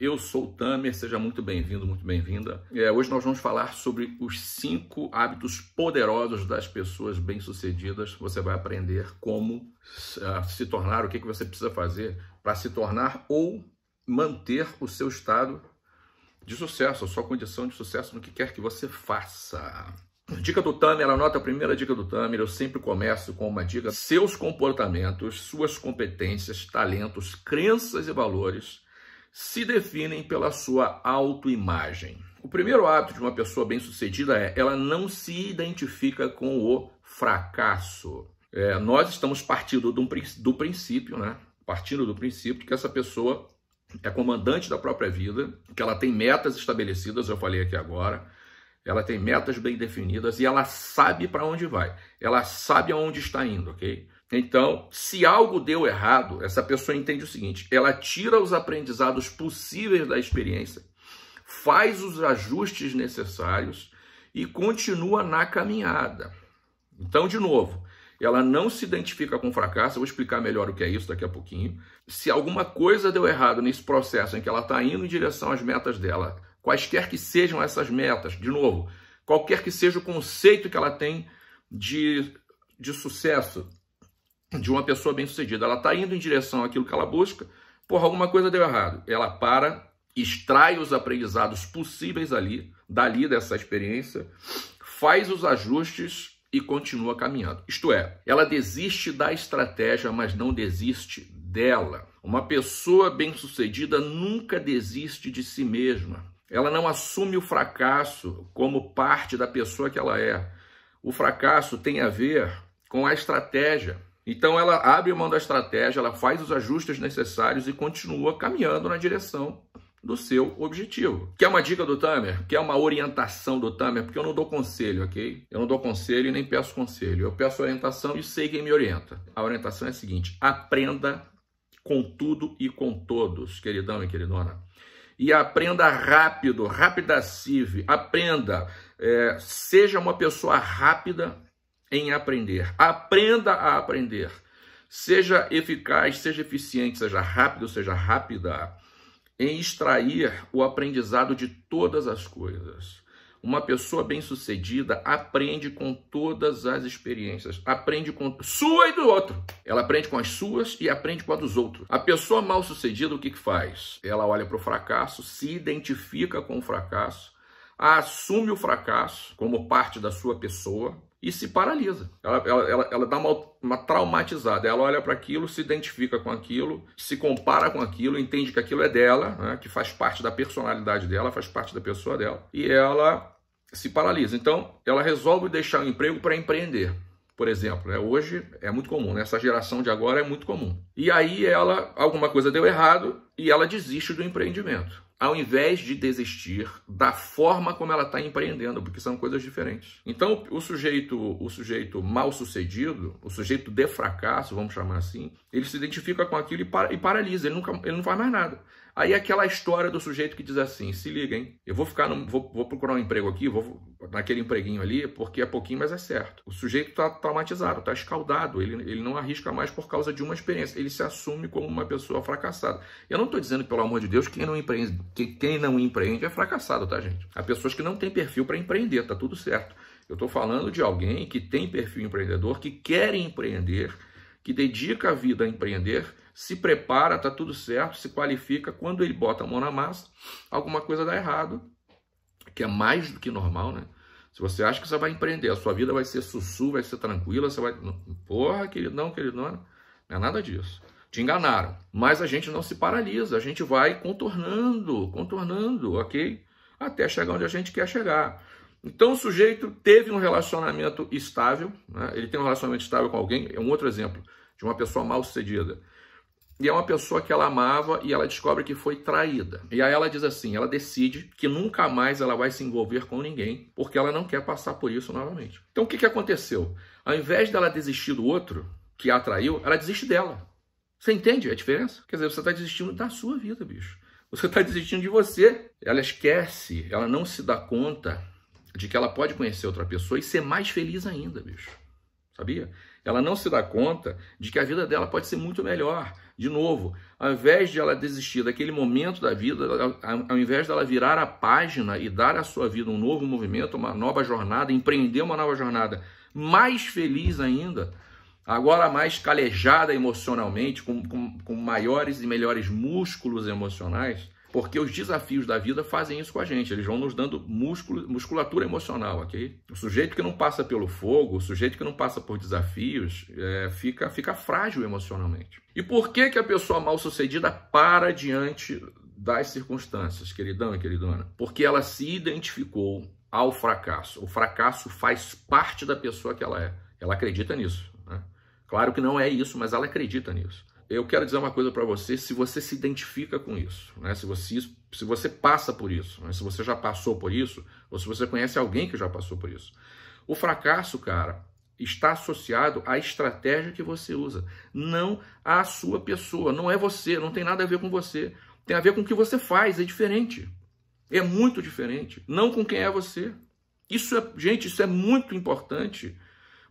Eu sou o Tamer, seja muito bem-vindo, muito bem-vinda. É, hoje nós vamos falar sobre os cinco hábitos poderosos das pessoas bem-sucedidas. Você vai aprender como uh, se tornar, o que, que você precisa fazer para se tornar ou manter o seu estado de sucesso, a sua condição de sucesso no que quer que você faça. Dica do Tamer, anota a primeira dica do Tamer. Eu sempre começo com uma dica: seus comportamentos, suas competências, talentos, crenças e valores se definem pela sua autoimagem. O primeiro hábito de uma pessoa bem-sucedida é ela não se identifica com o fracasso. É, nós estamos partindo do, do princípio, né? Partindo do princípio que essa pessoa é comandante da própria vida, que ela tem metas estabelecidas, eu falei aqui agora, ela tem metas bem definidas e ela sabe para onde vai, ela sabe aonde está indo, ok? Então, se algo deu errado, essa pessoa entende o seguinte: ela tira os aprendizados possíveis da experiência, faz os ajustes necessários e continua na caminhada. Então, de novo, ela não se identifica com fracasso, eu vou explicar melhor o que é isso daqui a pouquinho. Se alguma coisa deu errado nesse processo em que ela está indo em direção às metas dela, quaisquer que sejam essas metas, de novo, qualquer que seja o conceito que ela tem de, de sucesso, de uma pessoa bem-sucedida. Ela está indo em direção àquilo que ela busca, porra, alguma coisa deu errado. Ela para, extrai os aprendizados possíveis ali, dali dessa experiência, faz os ajustes e continua caminhando. Isto é, ela desiste da estratégia, mas não desiste dela. Uma pessoa bem-sucedida nunca desiste de si mesma. Ela não assume o fracasso como parte da pessoa que ela é. O fracasso tem a ver com a estratégia. Então ela abre mão da estratégia, ela faz os ajustes necessários e continua caminhando na direção do seu objetivo. Quer uma dica do Tamer? Quer uma orientação do Tamer? Porque eu não dou conselho, ok? Eu não dou conselho e nem peço conselho. Eu peço orientação e sei quem me orienta. A orientação é a seguinte: aprenda com tudo e com todos, queridão e queridona. E aprenda rápido, rapidacive. Aprenda, é, seja uma pessoa rápida em aprender. Aprenda a aprender. Seja eficaz, seja eficiente, seja rápido, seja rápida em extrair o aprendizado de todas as coisas. Uma pessoa bem-sucedida aprende com todas as experiências, aprende com sua e do outro. Ela aprende com as suas e aprende com a dos outros. A pessoa mal-sucedida, o que, que faz? Ela olha para o fracasso, se identifica com o fracasso, assume o fracasso como parte da sua pessoa, e se paralisa. Ela, ela, ela, ela dá uma, uma traumatizada. Ela olha para aquilo, se identifica com aquilo, se compara com aquilo, entende que aquilo é dela, né, que faz parte da personalidade dela, faz parte da pessoa dela, e ela se paralisa. Então, ela resolve deixar o emprego para empreender. Por exemplo, né? hoje é muito comum, nessa né? geração de agora é muito comum. E aí ela, alguma coisa deu errado e ela desiste do empreendimento ao invés de desistir da forma como ela está empreendendo, porque são coisas diferentes. Então, o sujeito, o sujeito mal sucedido, o sujeito de fracasso, vamos chamar assim, ele se identifica com aquilo e, para, e paralisa, ele, nunca, ele não faz mais nada. Aí aquela história do sujeito que diz assim: se liga, hein? Eu vou ficar, no, vou, vou, procurar um emprego aqui, vou naquele empreguinho ali, porque é pouquinho, mas é certo. O sujeito está traumatizado, está escaldado, ele, ele não arrisca mais por causa de uma experiência, ele se assume como uma pessoa fracassada. Eu não estou dizendo, pelo amor de Deus, que quem não empreende, que quem não empreende é fracassado, tá, gente? Há pessoas que não têm perfil para empreender, tá tudo certo. Eu estou falando de alguém que tem perfil empreendedor, que quer empreender, que dedica a vida a empreender se prepara, tá tudo certo, se qualifica. Quando ele bota a mão na massa, alguma coisa dá errado, que é mais do que normal, né? Se você acha que você vai empreender, a sua vida vai ser sussu, vai ser tranquila, você vai. Porra, querido, não, querido, não, não é nada disso. Te enganaram. Mas a gente não se paralisa, a gente vai contornando, contornando, ok? Até chegar onde a gente quer chegar. Então o sujeito teve um relacionamento estável, né? ele tem um relacionamento estável com alguém, é um outro exemplo de uma pessoa mal sucedida. E é uma pessoa que ela amava e ela descobre que foi traída. E aí ela diz assim: ela decide que nunca mais ela vai se envolver com ninguém, porque ela não quer passar por isso novamente. Então o que, que aconteceu? Ao invés dela desistir do outro que a traiu, ela desiste dela. Você entende a diferença? Quer dizer, você está desistindo da sua vida, bicho. Você está desistindo de você. Ela esquece, ela não se dá conta de que ela pode conhecer outra pessoa e ser mais feliz ainda, bicho. Sabia? Ela não se dá conta de que a vida dela pode ser muito melhor, De novo, ao invés de ela desistir daquele momento da vida, ao invés dela virar a página e dar à sua vida um novo movimento, uma nova jornada, empreender uma nova jornada mais feliz ainda, agora mais calejada emocionalmente, com, com, com maiores e melhores músculos emocionais, porque os desafios da vida fazem isso com a gente, eles vão nos dando músculo, musculatura emocional, ok? O sujeito que não passa pelo fogo, o sujeito que não passa por desafios, é, fica, fica frágil emocionalmente. E por que, que a pessoa mal sucedida para diante das circunstâncias, queridão e queridona? Porque ela se identificou ao fracasso. O fracasso faz parte da pessoa que ela é. Ela acredita nisso. Né? Claro que não é isso, mas ela acredita nisso eu quero dizer uma coisa para você, se você se identifica com isso, né? se, você, se você passa por isso, né? se você já passou por isso, ou se você conhece alguém que já passou por isso. O fracasso, cara, está associado à estratégia que você usa, não à sua pessoa. Não é você, não tem nada a ver com você. Tem a ver com o que você faz, é diferente. É muito diferente. Não com quem é você. Isso é, gente, isso é muito importante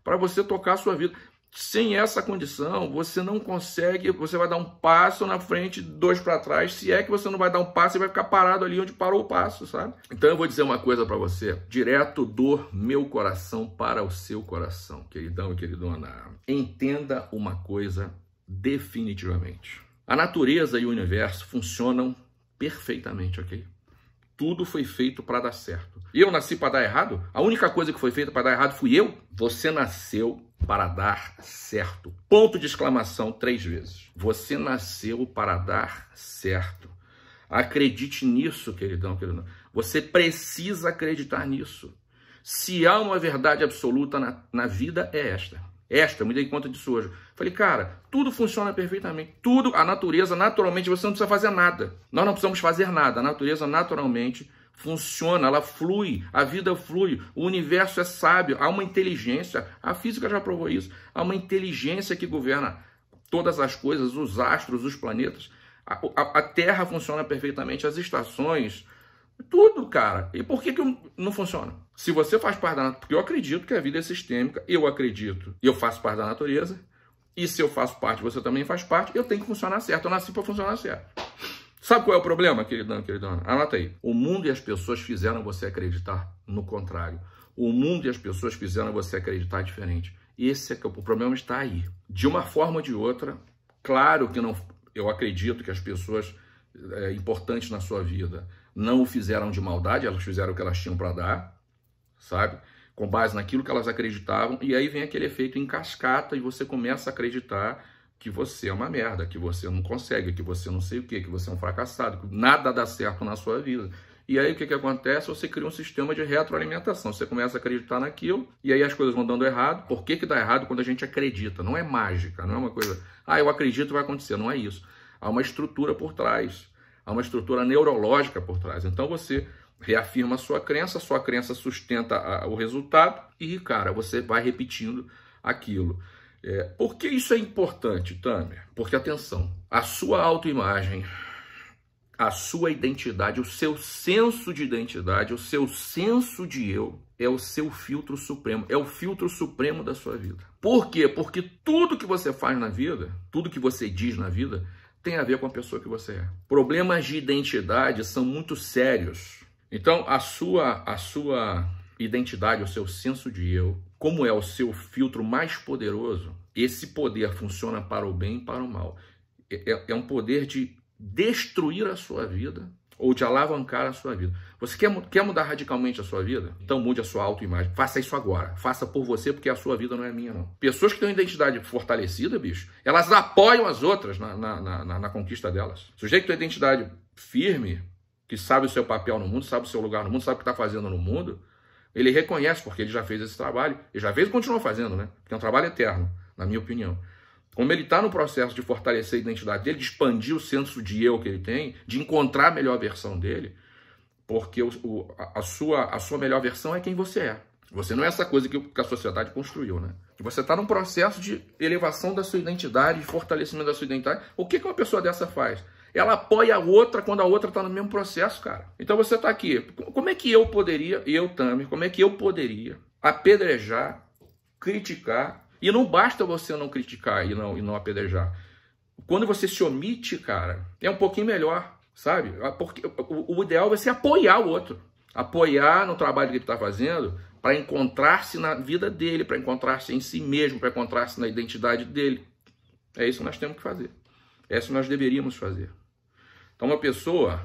para você tocar a sua vida. Sem essa condição, você não consegue, você vai dar um passo na frente, dois para trás. Se é que você não vai dar um passo, você vai ficar parado ali onde parou o passo, sabe? Então eu vou dizer uma coisa para você, direto do meu coração para o seu coração, queridão e queridona. Entenda uma coisa definitivamente. A natureza e o universo funcionam perfeitamente, ok? Tudo foi feito para dar certo. Eu nasci para dar errado? A única coisa que foi feita para dar errado fui eu? Você nasceu para dar certo. Ponto de exclamação três vezes. Você nasceu para dar certo. Acredite nisso, queridão, queridão. Você precisa acreditar nisso. Se há uma verdade absoluta na, na vida, é esta. Esta, eu me dei conta disso hoje. Falei, cara, tudo funciona perfeitamente. Tudo, a natureza, naturalmente, você não precisa fazer nada. Nós não precisamos fazer nada. A natureza, naturalmente, funciona, ela flui, a vida flui, o universo é sábio, há uma inteligência, a física já provou isso, há uma inteligência que governa todas as coisas, os astros, os planetas. A, a, a Terra funciona perfeitamente, as estações, tudo, cara. E por que, que não funciona? Se você faz parte da natureza, porque eu acredito que a vida é sistêmica, eu acredito, eu faço parte da natureza, e se eu faço parte, você também faz parte, eu tenho que funcionar certo. Eu nasci para funcionar certo. Sabe qual é o problema, queridão, queridona? Anota aí. O mundo e as pessoas fizeram você acreditar no contrário. O mundo e as pessoas fizeram você acreditar diferente. Esse é que é o problema está aí. De uma forma ou de outra, claro que não, eu acredito que as pessoas é, importantes na sua vida não o fizeram de maldade, elas fizeram o que elas tinham para dar, sabe? Com base naquilo que elas acreditavam, e aí vem aquele efeito em cascata e você começa a acreditar que você é uma merda, que você não consegue, que você não sei o que, que você é um fracassado, que nada dá certo na sua vida. E aí o que, que acontece? Você cria um sistema de retroalimentação. Você começa a acreditar naquilo e aí as coisas vão dando errado. Por que, que dá errado quando a gente acredita? Não é mágica, não é uma coisa, ah, eu acredito vai acontecer. Não é isso. Há uma estrutura por trás, há uma estrutura neurológica por trás. Então você reafirma a sua crença, a sua crença sustenta o resultado e, cara, você vai repetindo aquilo. É, por que isso é importante, Tamer? Porque, atenção, a sua autoimagem, a sua identidade, o seu senso de identidade, o seu senso de eu, é o seu filtro supremo, é o filtro supremo da sua vida. Por quê? Porque tudo que você faz na vida, tudo que você diz na vida, tem a ver com a pessoa que você é. Problemas de identidade são muito sérios. Então, a sua, a sua identidade, o seu senso de eu, como é o seu filtro mais poderoso, esse poder funciona para o bem e para o mal. É, é, é um poder de destruir a sua vida ou de alavancar a sua vida. Você quer, quer mudar radicalmente a sua vida? Então mude a sua autoimagem. Faça isso agora. Faça por você, porque a sua vida não é minha, não. Pessoas que têm identidade fortalecida, bicho, elas apoiam as outras na, na, na, na conquista delas. Sujeito tem identidade firme, que sabe o seu papel no mundo, sabe o seu lugar no mundo, sabe o que está fazendo no mundo, ele reconhece, porque ele já fez esse trabalho, e já fez e continua fazendo, né? Porque é um trabalho eterno, na minha opinião. Como ele está no processo de fortalecer a identidade dele, de expandir o senso de eu que ele tem, de encontrar a melhor versão dele, porque o, o, a, sua, a sua melhor versão é quem você é. Você não é essa coisa que, que a sociedade construiu, né? Você está num processo de elevação da sua identidade, de fortalecimento da sua identidade. O que, que uma pessoa dessa faz? Ela apoia a outra quando a outra está no mesmo processo, cara. Então você está aqui. Como é que eu poderia, eu também, como é que eu poderia apedrejar, criticar? E não basta você não criticar e não, e não apedrejar. Quando você se omite, cara, é um pouquinho melhor, sabe? Porque o, o ideal vai ser apoiar o outro. Apoiar no trabalho que ele está fazendo para encontrar-se na vida dele, para encontrar-se em si mesmo, para encontrar-se na identidade dele. É isso que nós temos que fazer. É isso que nós deveríamos fazer. Então, uma pessoa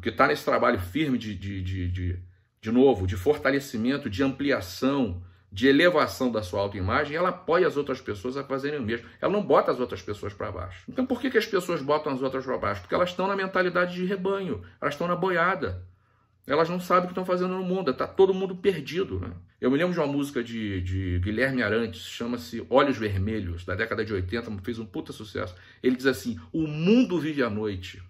que está nesse trabalho firme de, de, de, de, de novo, de fortalecimento, de ampliação, de elevação da sua autoimagem, ela apoia as outras pessoas a fazerem o mesmo. Ela não bota as outras pessoas para baixo. Então, por que, que as pessoas botam as outras para baixo? Porque elas estão na mentalidade de rebanho, elas estão na boiada. Elas não sabem o que estão fazendo no mundo, está todo mundo perdido. Né? Eu me lembro de uma música de, de Guilherme Arantes, chama-se Olhos Vermelhos, da década de 80, fez um puta sucesso. Ele diz assim: O mundo vive à noite,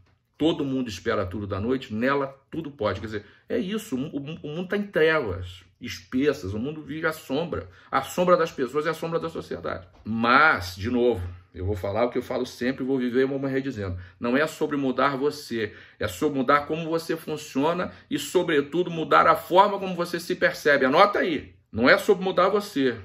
todo mundo espera tudo da noite, nela tudo pode. Quer dizer, é isso, o, o mundo está em trevas espessas, o mundo vive à sombra. A sombra das pessoas é a sombra da sociedade. Mas, de novo, eu vou falar o que eu falo sempre, vou viver e vou morrer dizendo. Não é sobre mudar você, é sobre mudar como você funciona e, sobretudo, mudar a forma como você se percebe. Anota aí. Não é sobre mudar você.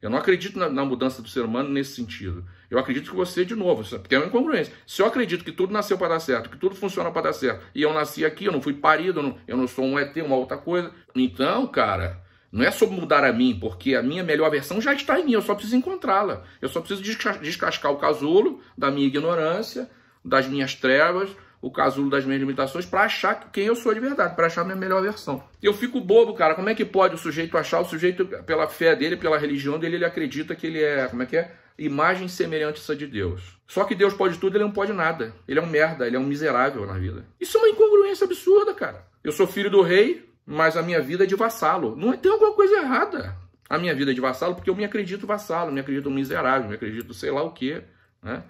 Eu não acredito na, na mudança do ser humano nesse sentido. Eu acredito que você, de novo, porque é uma incongruência. Se eu acredito que tudo nasceu para dar certo, que tudo funciona para dar certo, e eu nasci aqui, eu não fui parido, eu não, eu não sou um ET, uma outra coisa. Então, cara, não é sobre mudar a mim, porque a minha melhor versão já está em mim, eu só preciso encontrá-la. Eu só preciso descascar o casulo da minha ignorância, das minhas trevas, o casulo das minhas limitações, para achar quem eu sou de verdade, para achar minha melhor versão. Eu fico bobo, cara, como é que pode o sujeito achar o sujeito, pela fé dele, pela religião dele, ele acredita que ele é, como é que é? Imagem semelhante a de Deus. Só que Deus pode tudo, ele não pode nada. Ele é um merda, ele é um miserável na vida. Isso é uma incongruência absurda, cara. Eu sou filho do rei, mas a minha vida é de vassalo. Não tem alguma coisa errada. A minha vida é de vassalo porque eu me acredito vassalo, me acredito miserável, me acredito sei lá o quê, né?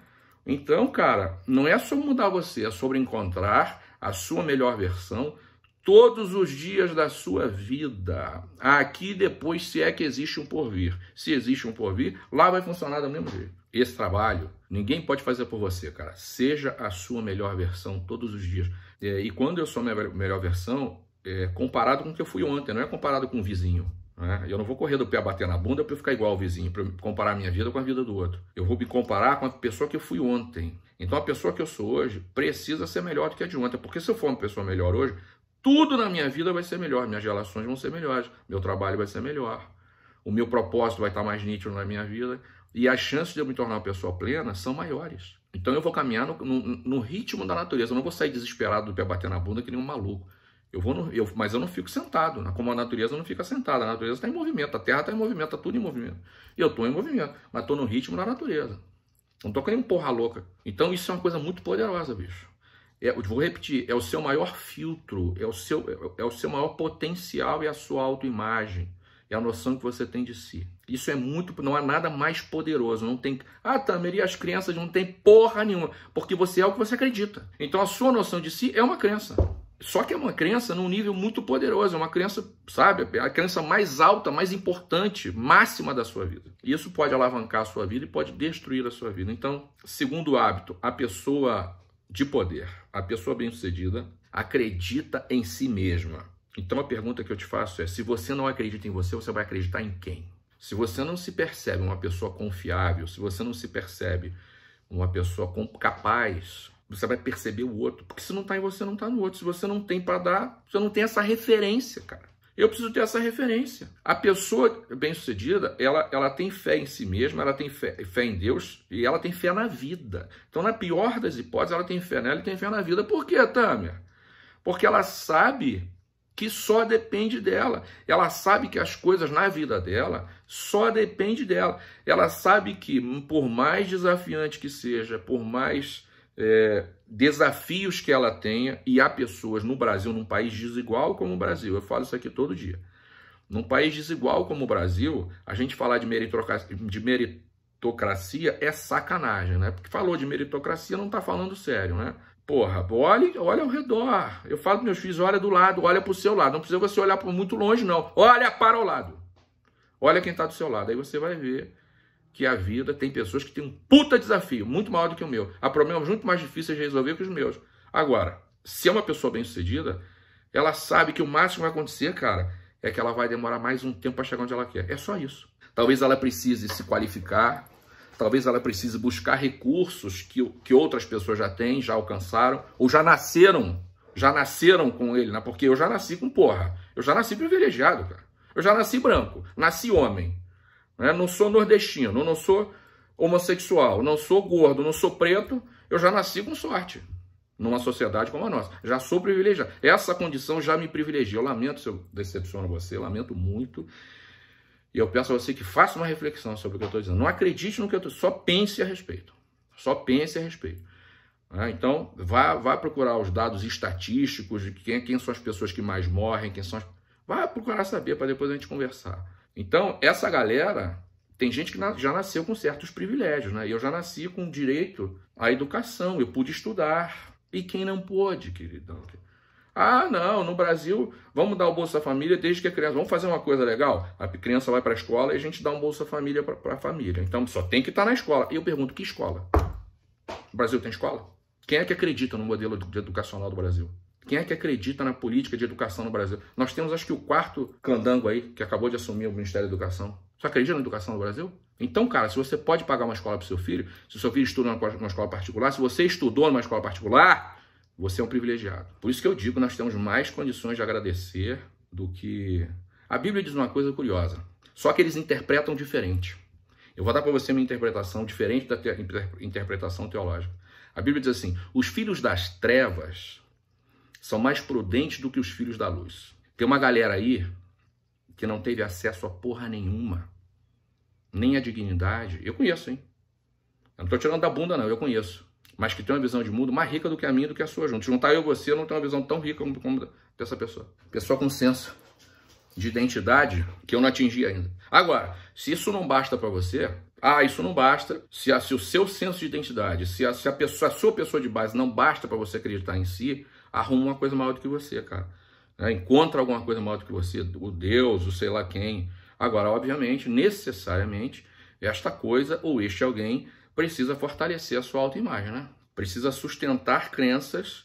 Então, cara, não é sobre mudar você, é sobre encontrar a sua melhor versão todos os dias da sua vida. Aqui depois, se é que existe um porvir. Se existe um porvir, lá vai funcionar do mesmo jeito. Esse trabalho, ninguém pode fazer por você, cara. Seja a sua melhor versão todos os dias. É, e quando eu sou a minha melhor versão, é, comparado com o que eu fui ontem, não é comparado com o vizinho. Né? Eu não vou correr do pé a bater na bunda para ficar igual ao vizinho, para comparar a minha vida com a vida do outro. Eu vou me comparar com a pessoa que eu fui ontem. Então a pessoa que eu sou hoje precisa ser melhor do que a de ontem, porque se eu for uma pessoa melhor hoje, tudo na minha vida vai ser melhor, minhas relações vão ser melhores, meu trabalho vai ser melhor, o meu propósito vai estar mais nítido na minha vida e as chances de eu me tornar uma pessoa plena são maiores. Então eu vou caminhar no, no, no ritmo da natureza, eu não vou sair desesperado do pé bater na bunda que nem um maluco. Eu vou no, eu, mas eu não fico sentado, como a natureza não fica sentada. A natureza está em movimento, a terra está em movimento, está tudo em movimento. E eu estou em movimento, mas estou no ritmo da natureza. Não estou querendo porra louca. Então isso é uma coisa muito poderosa, bicho. É, vou repetir, é o seu maior filtro, é o seu, é o seu maior potencial e a sua autoimagem. É a noção que você tem de si. Isso é muito, não há nada mais poderoso. Não tem. Ah, Tamer, e as crenças não tem porra nenhuma. Porque você é o que você acredita. Então a sua noção de si é uma crença. Só que é uma crença num nível muito poderoso, é uma crença, sabe, a crença mais alta, mais importante, máxima da sua vida. E isso pode alavancar a sua vida e pode destruir a sua vida. Então, segundo hábito, a pessoa de poder, a pessoa bem-sucedida, acredita em si mesma. Então a pergunta que eu te faço é: se você não acredita em você, você vai acreditar em quem? Se você não se percebe uma pessoa confiável, se você não se percebe uma pessoa capaz você vai perceber o outro. Porque se não está em você, não está no outro. Se você não tem para dar, você não tem essa referência, cara. Eu preciso ter essa referência. A pessoa bem-sucedida, ela, ela tem fé em si mesma, ela tem fé, fé em Deus e ela tem fé na vida. Então, na pior das hipóteses, ela tem fé nela e tem fé na vida. Por quê, Tâmia? Porque ela sabe que só depende dela. Ela sabe que as coisas na vida dela só depende dela. Ela sabe que, por mais desafiante que seja, por mais é, desafios que ela tenha, e há pessoas no Brasil, num país desigual como o Brasil, eu falo isso aqui todo dia. Num país desigual como o Brasil, a gente falar de meritocracia, de meritocracia é sacanagem, né? Porque falou de meritocracia, não está falando sério, né? Porra, olhe, olha ao redor. Eu falo para meus filhos, olha do lado, olha para o seu lado. Não precisa você olhar para muito longe, não. Olha para o lado. Olha quem está do seu lado. Aí você vai ver que a vida tem pessoas que têm um puta desafio, muito maior do que o meu. Há problemas muito mais difíceis de resolver que os meus. Agora, se é uma pessoa bem sucedida, ela sabe que o máximo que vai acontecer, cara, é que ela vai demorar mais um tempo para chegar onde ela quer. É só isso. Talvez ela precise se qualificar, talvez ela precise buscar recursos que, que outras pessoas já têm, já alcançaram, ou já nasceram, já nasceram com ele, né? Porque eu já nasci com porra. Eu já nasci privilegiado, cara. Eu já nasci branco, nasci homem. Né? Não sou nordestino, não sou homossexual, não sou gordo, não sou preto. Eu já nasci com sorte numa sociedade como a nossa. Já sou privilegiado. Essa condição já me privilegia. Eu lamento se eu decepciono você, eu lamento muito. E eu peço a você que faça uma reflexão sobre o que eu estou dizendo. Não acredite no que eu estou só pense a respeito. Só pense a respeito. Né? Então, vá, vá procurar os dados estatísticos de quem, quem são as pessoas que mais morrem, quem são as... Vá procurar saber para depois a gente conversar. Então, essa galera, tem gente que já nasceu com certos privilégios, né? Eu já nasci com direito à educação, eu pude estudar, e quem não pôde, queridão? Ah, não, no Brasil, vamos dar o Bolsa Família desde que a criança. Vamos fazer uma coisa legal? A criança vai para a escola e a gente dá um Bolsa Família para a família. Então só tem que estar tá na escola. E eu pergunto: que escola? O Brasil tem escola? Quem é que acredita no modelo de educacional do Brasil? Quem é que acredita na política de educação no Brasil? Nós temos, acho que, o quarto candango aí, que acabou de assumir o Ministério da Educação. Você acredita na educação no Brasil? Então, cara, se você pode pagar uma escola para seu filho, se seu filho estuda numa escola particular, se você estudou numa escola particular, você é um privilegiado. Por isso que eu digo, nós temos mais condições de agradecer do que. A Bíblia diz uma coisa curiosa. Só que eles interpretam diferente. Eu vou dar para você uma interpretação diferente da te... interpretação teológica. A Bíblia diz assim: os filhos das trevas são mais prudentes do que os filhos da luz. Tem uma galera aí que não teve acesso a porra nenhuma nem a dignidade. Eu conheço, hein? Eu não estou tirando da bunda, não, eu conheço. Mas que tem uma visão de mundo mais rica do que a minha do que a sua junto. Juntar eu e você, eu não tenho uma visão tão rica como, como dessa pessoa. Pessoa com senso de identidade que eu não atingi ainda. Agora, se isso não basta para você, ah, isso não basta. Se, a, se, o seu senso de identidade, se a, se a, pessoa, a sua pessoa de base não basta para você acreditar em si, arruma uma coisa maior do que você, cara. É, encontra alguma coisa maior do que você, o Deus, o sei lá quem, Agora, obviamente, necessariamente, esta coisa ou este alguém precisa fortalecer a sua autoimagem, né? Precisa sustentar crenças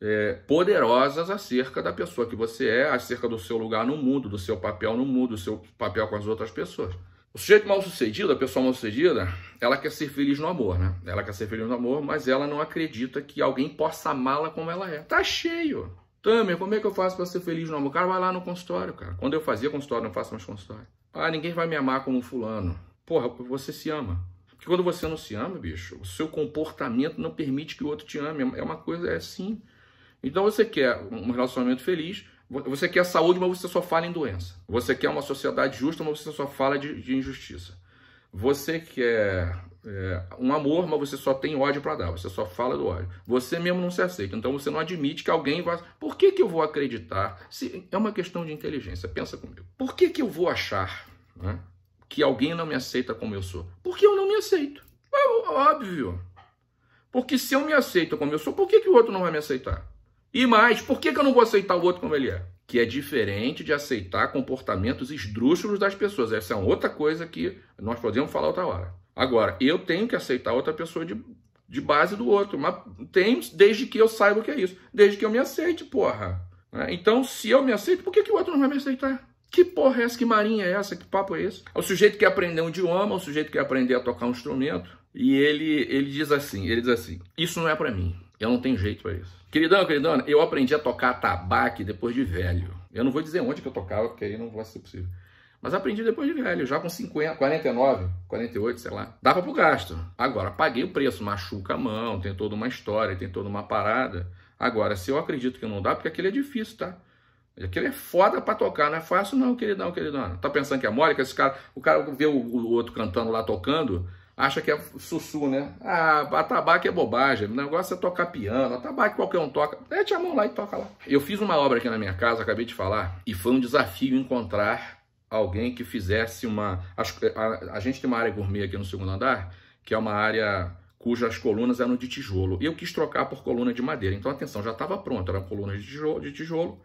é, poderosas acerca da pessoa que você é, acerca do seu lugar no mundo, do seu papel no mundo, do seu papel com as outras pessoas. O sujeito mal sucedido, a pessoa mal sucedida, ela quer ser feliz no amor, né? Ela quer ser feliz no amor, mas ela não acredita que alguém possa amá-la como ela é. Tá cheio. Tamer, como é que eu faço para ser feliz no amor? O cara vai lá no consultório, cara. Quando eu fazia consultório, não faço mais consultório. Ah, ninguém vai me amar como fulano. Porra, você se ama. Porque quando você não se ama, bicho, o seu comportamento não permite que o outro te ame. É uma coisa, é assim. Então você quer um relacionamento feliz, você quer saúde, mas você só fala em doença. Você quer uma sociedade justa, mas você só fala de, de injustiça. Você quer é, um amor, mas você só tem ódio para dar, você só fala do ódio. Você mesmo não se aceita, então você não admite que alguém vai. Por que, que eu vou acreditar? Se é uma questão de inteligência, pensa comigo. Por que, que eu vou achar né, que alguém não me aceita como eu sou? Porque eu não me aceito. É óbvio. Porque se eu me aceito como eu sou, por que, que o outro não vai me aceitar? E mais, por que, que eu não vou aceitar o outro como ele é? Que é diferente de aceitar comportamentos esdrúxulos das pessoas. Essa é outra coisa que nós podemos falar outra hora. Agora, eu tenho que aceitar outra pessoa de, de base do outro, mas tenho desde que eu saiba o que é isso, desde que eu me aceite, porra. Né? Então, se eu me aceito, por que, que o outro não vai me aceitar? Que porra é essa? Que marinha é essa? Que papo é esse? O sujeito que aprender um idioma, o sujeito que aprender a tocar um instrumento, e ele, ele diz assim, ele diz assim, isso não é para mim, eu não tenho jeito para isso. Queridão, queridona, eu aprendi a tocar tabaque depois de velho. Eu não vou dizer onde que eu tocava, porque aí não vai ser possível. Mas aprendi depois de velho, já com 50, 49, 48, sei lá. Dava pro gasto. Agora, paguei o preço, machuca a mão, tem toda uma história, tem toda uma parada. Agora, se eu acredito que não dá, porque aquele é difícil, tá? Aquele é foda pra tocar, não é fácil não, queridão, queridão. Tá pensando que é mole, que esse cara, o cara vê o, o outro cantando lá tocando, acha que é sussu, né? Ah, atabaque é bobagem, o negócio é tocar piano, atabaque qualquer um toca. Mete a mão lá e toca lá. Eu fiz uma obra aqui na minha casa, acabei de falar, e foi um desafio encontrar alguém que fizesse uma. A, gente tem uma área gourmet aqui no segundo andar, que é uma área cujas colunas eram de tijolo. E eu quis trocar por coluna de madeira. Então, atenção, já estava pronta, era coluna de tijolo, de tijolo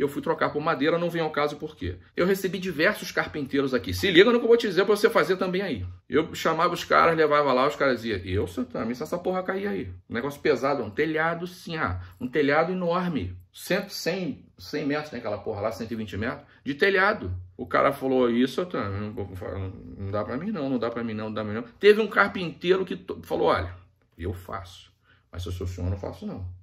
eu fui trocar por madeira, não vem ao caso por quê. Eu recebi diversos carpinteiros aqui. Se liga no que eu vou te dizer para você fazer também aí. Eu chamava os caras, levava lá, os caras diziam, eu, também se essa porra cair aí. Um negócio pesado, um telhado sim, ah, um telhado enorme. 100, 100, 100 metros, tem aquela porra lá, 120 metros, de telhado. O cara falou, isso, não, não dá para mim não, não dá para mim não, não dá pra mim não. Teve um carpinteiro que falou, olha, eu faço, mas se eu sou senhor, eu não faço não.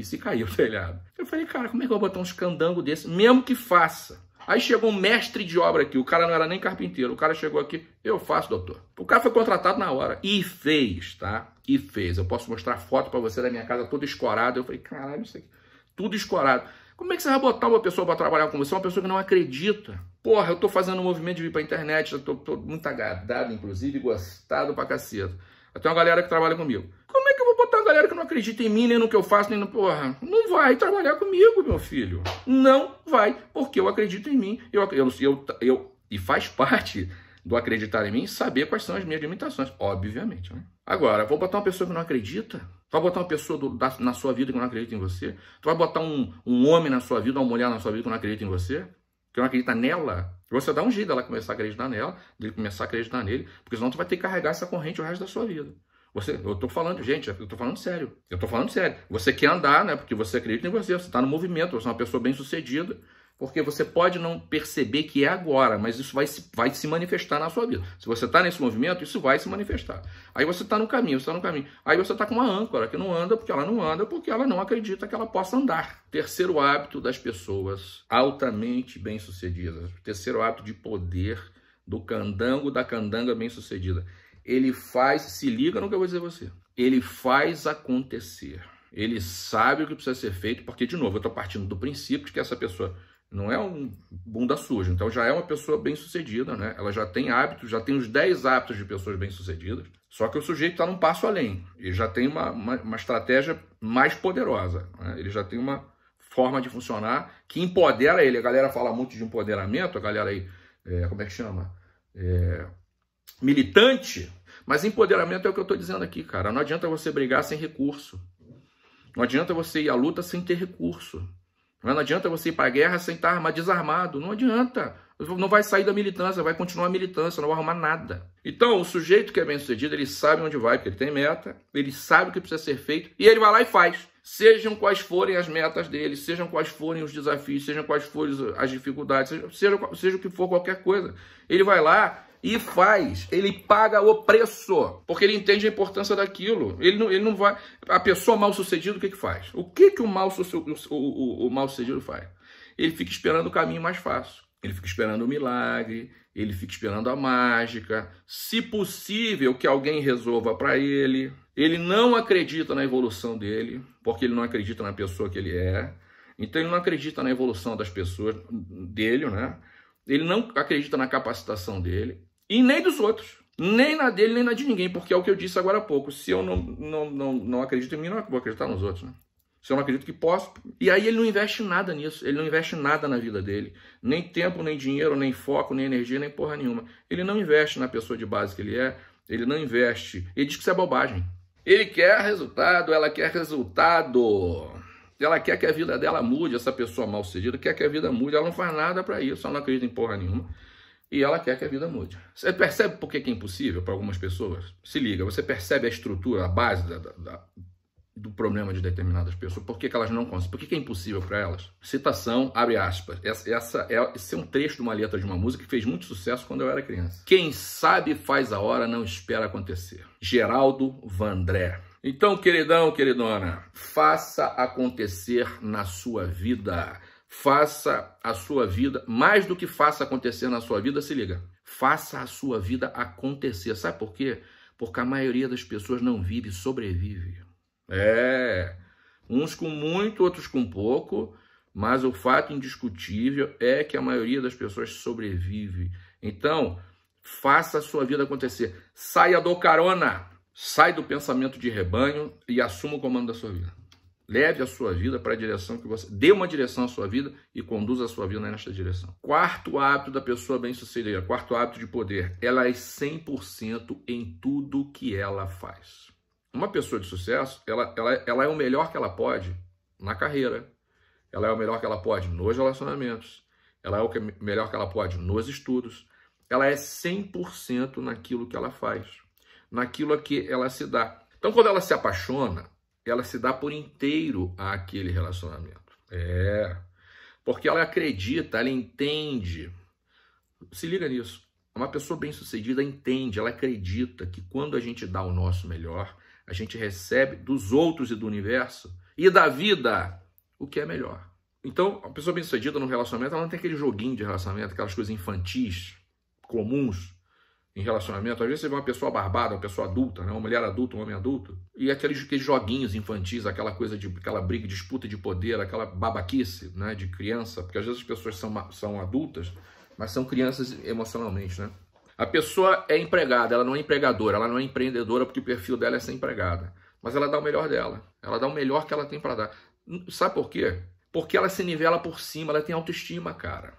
E se cair o telhado? Eu falei, cara, como é que eu vou botar uns candangos desse, mesmo que faça? Aí chegou um mestre de obra aqui, o cara não era nem carpinteiro, o cara chegou aqui, eu faço, doutor. O cara foi contratado na hora e fez, tá? E fez. Eu posso mostrar foto para você da minha casa toda escorada. Eu falei, caralho, isso aqui, tudo escorado. Como é que você vai botar uma pessoa para trabalhar com você? Uma pessoa que não acredita. Porra, eu tô fazendo um movimento de vir pra internet, eu tô, tô muito agradado, inclusive, gostado pra caceta. Tem uma galera que trabalha comigo. Não acredita em mim, nem no que eu faço, nem no. Porra, não vai trabalhar comigo, meu filho. Não vai, porque eu acredito em mim. Eu, eu, eu, eu, e faz parte do acreditar em mim saber quais são as minhas limitações, obviamente. Né? Agora, vou botar uma pessoa que não acredita? Vai botar uma pessoa do, da, na sua vida que não acredita em você? Tu vai botar um, um homem na sua vida, uma mulher na sua vida que não acredita em você? Que não acredita nela? Você dá um jeito dela começar a acreditar nela, dele começar a acreditar nele, porque senão tu vai ter que carregar essa corrente o resto da sua vida. Você, eu tô falando, gente, eu tô falando sério. Eu tô falando sério. Você quer andar, né? Porque você acredita em você, você tá no movimento, você é uma pessoa bem sucedida. Porque você pode não perceber que é agora, mas isso vai se, vai se manifestar na sua vida. Se você está nesse movimento, isso vai se manifestar. Aí você está no caminho, você está no caminho. Aí você está com uma âncora que não anda porque ela não anda, porque ela não acredita que ela possa andar. Terceiro hábito das pessoas altamente bem-sucedidas. Terceiro hábito de poder do candango, da candanga bem-sucedida. Ele faz, se liga no que eu vou dizer a você. Ele faz acontecer. Ele sabe o que precisa ser feito, porque, de novo, eu estou partindo do princípio de que essa pessoa não é um bunda suja. Então já é uma pessoa bem sucedida, né? Ela já tem hábitos, já tem os 10 hábitos de pessoas bem sucedidas. Só que o sujeito está num passo além. Ele já tem uma, uma, uma estratégia mais poderosa. Né? Ele já tem uma forma de funcionar que empodera ele. A galera fala muito de empoderamento, a galera aí, é, como é que chama? É, militante. Mas empoderamento é o que eu estou dizendo aqui, cara. Não adianta você brigar sem recurso. Não adianta você ir à luta sem ter recurso. Não adianta você ir para a guerra sem estar desarmado. Não adianta. Não vai sair da militância, vai continuar a militância, não vai arrumar nada. Então, o sujeito que é bem sucedido, ele sabe onde vai, porque ele tem meta, ele sabe o que precisa ser feito e ele vai lá e faz. Sejam quais forem as metas dele, sejam quais forem os desafios, sejam quais forem as dificuldades, seja, seja o que for qualquer coisa. Ele vai lá e faz, ele paga o preço, porque ele entende a importância daquilo. Ele não, ele não vai. A pessoa mal sucedida, o que, que faz? O que, que o mal, o, o, o mal sucedido faz? Ele fica esperando o caminho mais fácil. Ele fica esperando o milagre, ele fica esperando a mágica, se possível que alguém resolva para ele. Ele não acredita na evolução dele, porque ele não acredita na pessoa que ele é. Então ele não acredita na evolução das pessoas dele, né? Ele não acredita na capacitação dele. E nem dos outros. Nem na dele, nem na de ninguém, porque é o que eu disse agora há pouco. Se eu não, não, não, não acredito em mim, não vou acreditar nos outros. Né? Se eu não acredito que posso. E aí ele não investe nada nisso. Ele não investe nada na vida dele. Nem tempo, nem dinheiro, nem foco, nem energia, nem porra nenhuma. Ele não investe na pessoa de base que ele é. Ele não investe. Ele diz que isso é bobagem. Ele quer resultado, ela quer resultado. Ela quer que a vida dela mude, essa pessoa mal sucedida quer que a vida mude. Ela não faz nada para isso, ela não acredita em porra nenhuma e ela quer que a vida mude. Você percebe por que é impossível para algumas pessoas? Se liga, você percebe a estrutura, a base da, da, do problema de determinadas pessoas, por que, que elas não conseguem, por que, que é impossível para elas? Citação, abre aspas, essa, essa é, esse é um trecho de uma letra de uma música que fez muito sucesso quando eu era criança. Quem sabe faz a hora, não espera acontecer. Geraldo Vandré. Então, queridão, queridona, faça acontecer na sua vida faça a sua vida, mais do que faça acontecer na sua vida, se liga, faça a sua vida acontecer. Sabe por quê? Porque a maioria das pessoas não vive, sobrevive. É, uns com muito, outros com pouco, mas o fato indiscutível é que a maioria das pessoas sobrevive. Então, faça a sua vida acontecer. Saia do carona, sai do pensamento de rebanho e assuma o comando da sua vida. Leve a sua vida para a direção que você. Dê uma direção à sua vida e conduza a sua vida nesta direção. Quarto hábito da pessoa bem-sucedida, quarto hábito de poder. Ela é 100% em tudo que ela faz. Uma pessoa de sucesso, ela, ela, ela é o melhor que ela pode na carreira, ela é o melhor que ela pode nos relacionamentos, ela é o que melhor que ela pode nos estudos, ela é 100% naquilo que ela faz, naquilo a que ela se dá. Então, quando ela se apaixona, ela se dá por inteiro àquele relacionamento. É. Porque ela acredita, ela entende. Se liga nisso. Uma pessoa bem-sucedida entende, ela acredita que quando a gente dá o nosso melhor, a gente recebe dos outros e do universo e da vida o que é melhor. Então, a pessoa bem-sucedida no relacionamento, ela não tem aquele joguinho de relacionamento, aquelas coisas infantis, comuns em relacionamento. Às vezes você vê uma pessoa barbada, uma pessoa adulta, né? uma mulher adulta, um homem adulto, e aqueles, aqueles joguinhos infantis, aquela coisa de aquela briga, disputa de poder, aquela babaquice né? de criança, porque às vezes as pessoas são, são adultas, mas são crianças emocionalmente, né? A pessoa é empregada, ela não é empregadora, ela não é empreendedora porque o perfil dela é ser empregada. Mas ela dá o melhor dela. Ela dá o melhor que ela tem para dar. Sabe por quê? Porque ela se nivela por cima, ela tem autoestima, cara.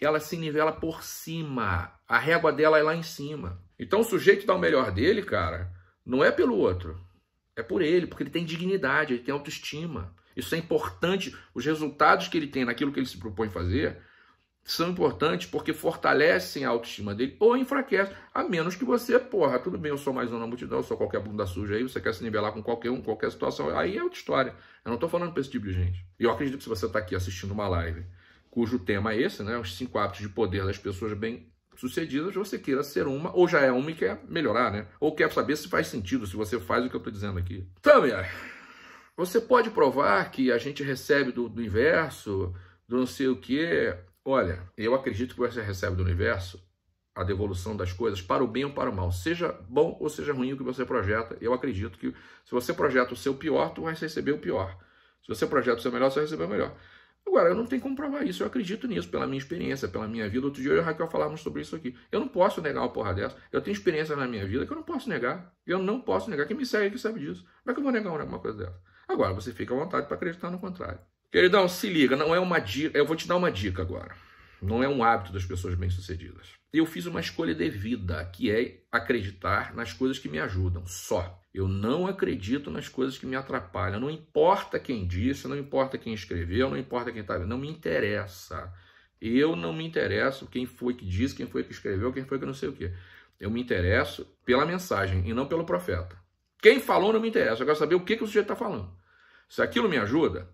Ela se nivela por cima. A régua dela é lá em cima. Então o sujeito dá o melhor dele, cara, não é pelo outro. É por ele, porque ele tem dignidade, ele tem autoestima. Isso é importante. Os resultados que ele tem naquilo que ele se propõe fazer são importantes porque fortalecem a autoestima dele ou enfraquecem. A menos que você, porra, tudo bem, eu sou mais um na multidão, eu sou qualquer bunda suja aí, você quer se nivelar com qualquer um, qualquer situação, aí é outra história. Eu não estou falando para esse tipo de gente. E eu acredito que se você está aqui assistindo uma live cujo tema é esse, né, os cinco hábitos de poder das pessoas bem sucedidas, você queira ser uma, ou já é uma e quer melhorar, né? Ou quer saber se faz sentido, se você faz o que eu estou dizendo aqui. Tamia, você pode provar que a gente recebe do, do universo, do não sei o que, Olha, eu acredito que você recebe do universo a devolução das coisas para o bem ou para o mal, seja bom ou seja ruim o que você projeta. Eu acredito que se você projeta o seu pior, tu vai receber o pior. Se você projeta o seu melhor, você vai receber o melhor. Agora, eu não tenho como provar isso, eu acredito nisso, pela minha experiência, pela minha vida. Outro dia eu e o Raquel falávamos sobre isso aqui. Eu não posso negar uma porra dessa. Eu tenho experiência na minha vida que eu não posso negar. Eu não posso negar. Quem me segue que sabe disso. Como é que eu vou negar uma coisa dessa? Agora, você fica à vontade para acreditar no contrário. Queridão, se liga, não é uma dica. Eu vou te dar uma dica agora. Não é um hábito das pessoas bem-sucedidas. Eu fiz uma escolha de vida, que é acreditar nas coisas que me ajudam, só. Eu não acredito nas coisas que me atrapalham. Não importa quem disse, não importa quem escreveu, não importa quem está. Não me interessa. Eu não me interesso quem foi que disse, quem foi que escreveu, quem foi que não sei o quê. Eu me interesso pela mensagem e não pelo profeta. Quem falou não me interessa. Eu quero saber o que, que o sujeito está falando. Se aquilo me ajuda,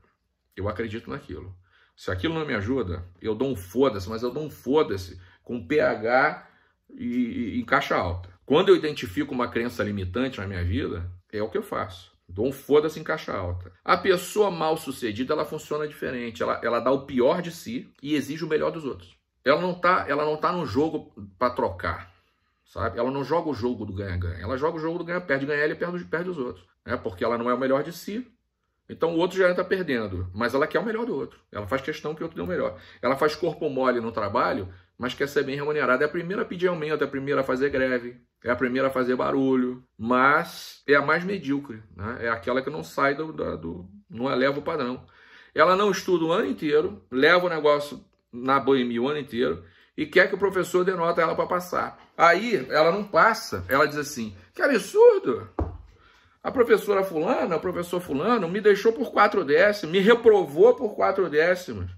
eu acredito naquilo. Se aquilo não me ajuda, eu dou um foda-se, mas eu dou um foda-se com pH e, e, em caixa alta. Quando eu identifico uma crença limitante na minha vida, é o que eu faço. Dou um foda-se em caixa alta. A pessoa mal sucedida, ela funciona diferente. Ela, ela dá o pior de si e exige o melhor dos outros. Ela não tá, ela não tá no jogo para trocar, sabe? Ela não joga o jogo do ganha-ganha. Ela joga o jogo do ganha-perde. Ganha ele e perde, perde os outros. Né? Porque ela não é o melhor de si, então o outro já está perdendo, mas ela quer o melhor do outro. Ela faz questão que o outro dê o melhor. Ela faz corpo mole no trabalho, mas quer ser bem remunerada. É a primeira a pedir aumento, é a primeira a fazer greve, é a primeira a fazer barulho, mas é a mais medíocre. Né? É aquela que não sai do, do, do não eleva o padrão. Ela não estuda o ano inteiro, leva o negócio na boemia o ano inteiro e quer que o professor denota ela para passar. Aí ela não passa, ela diz assim: que absurdo! A professora fulana, o professor fulano, me deixou por quatro décimos, me reprovou por quatro décimos.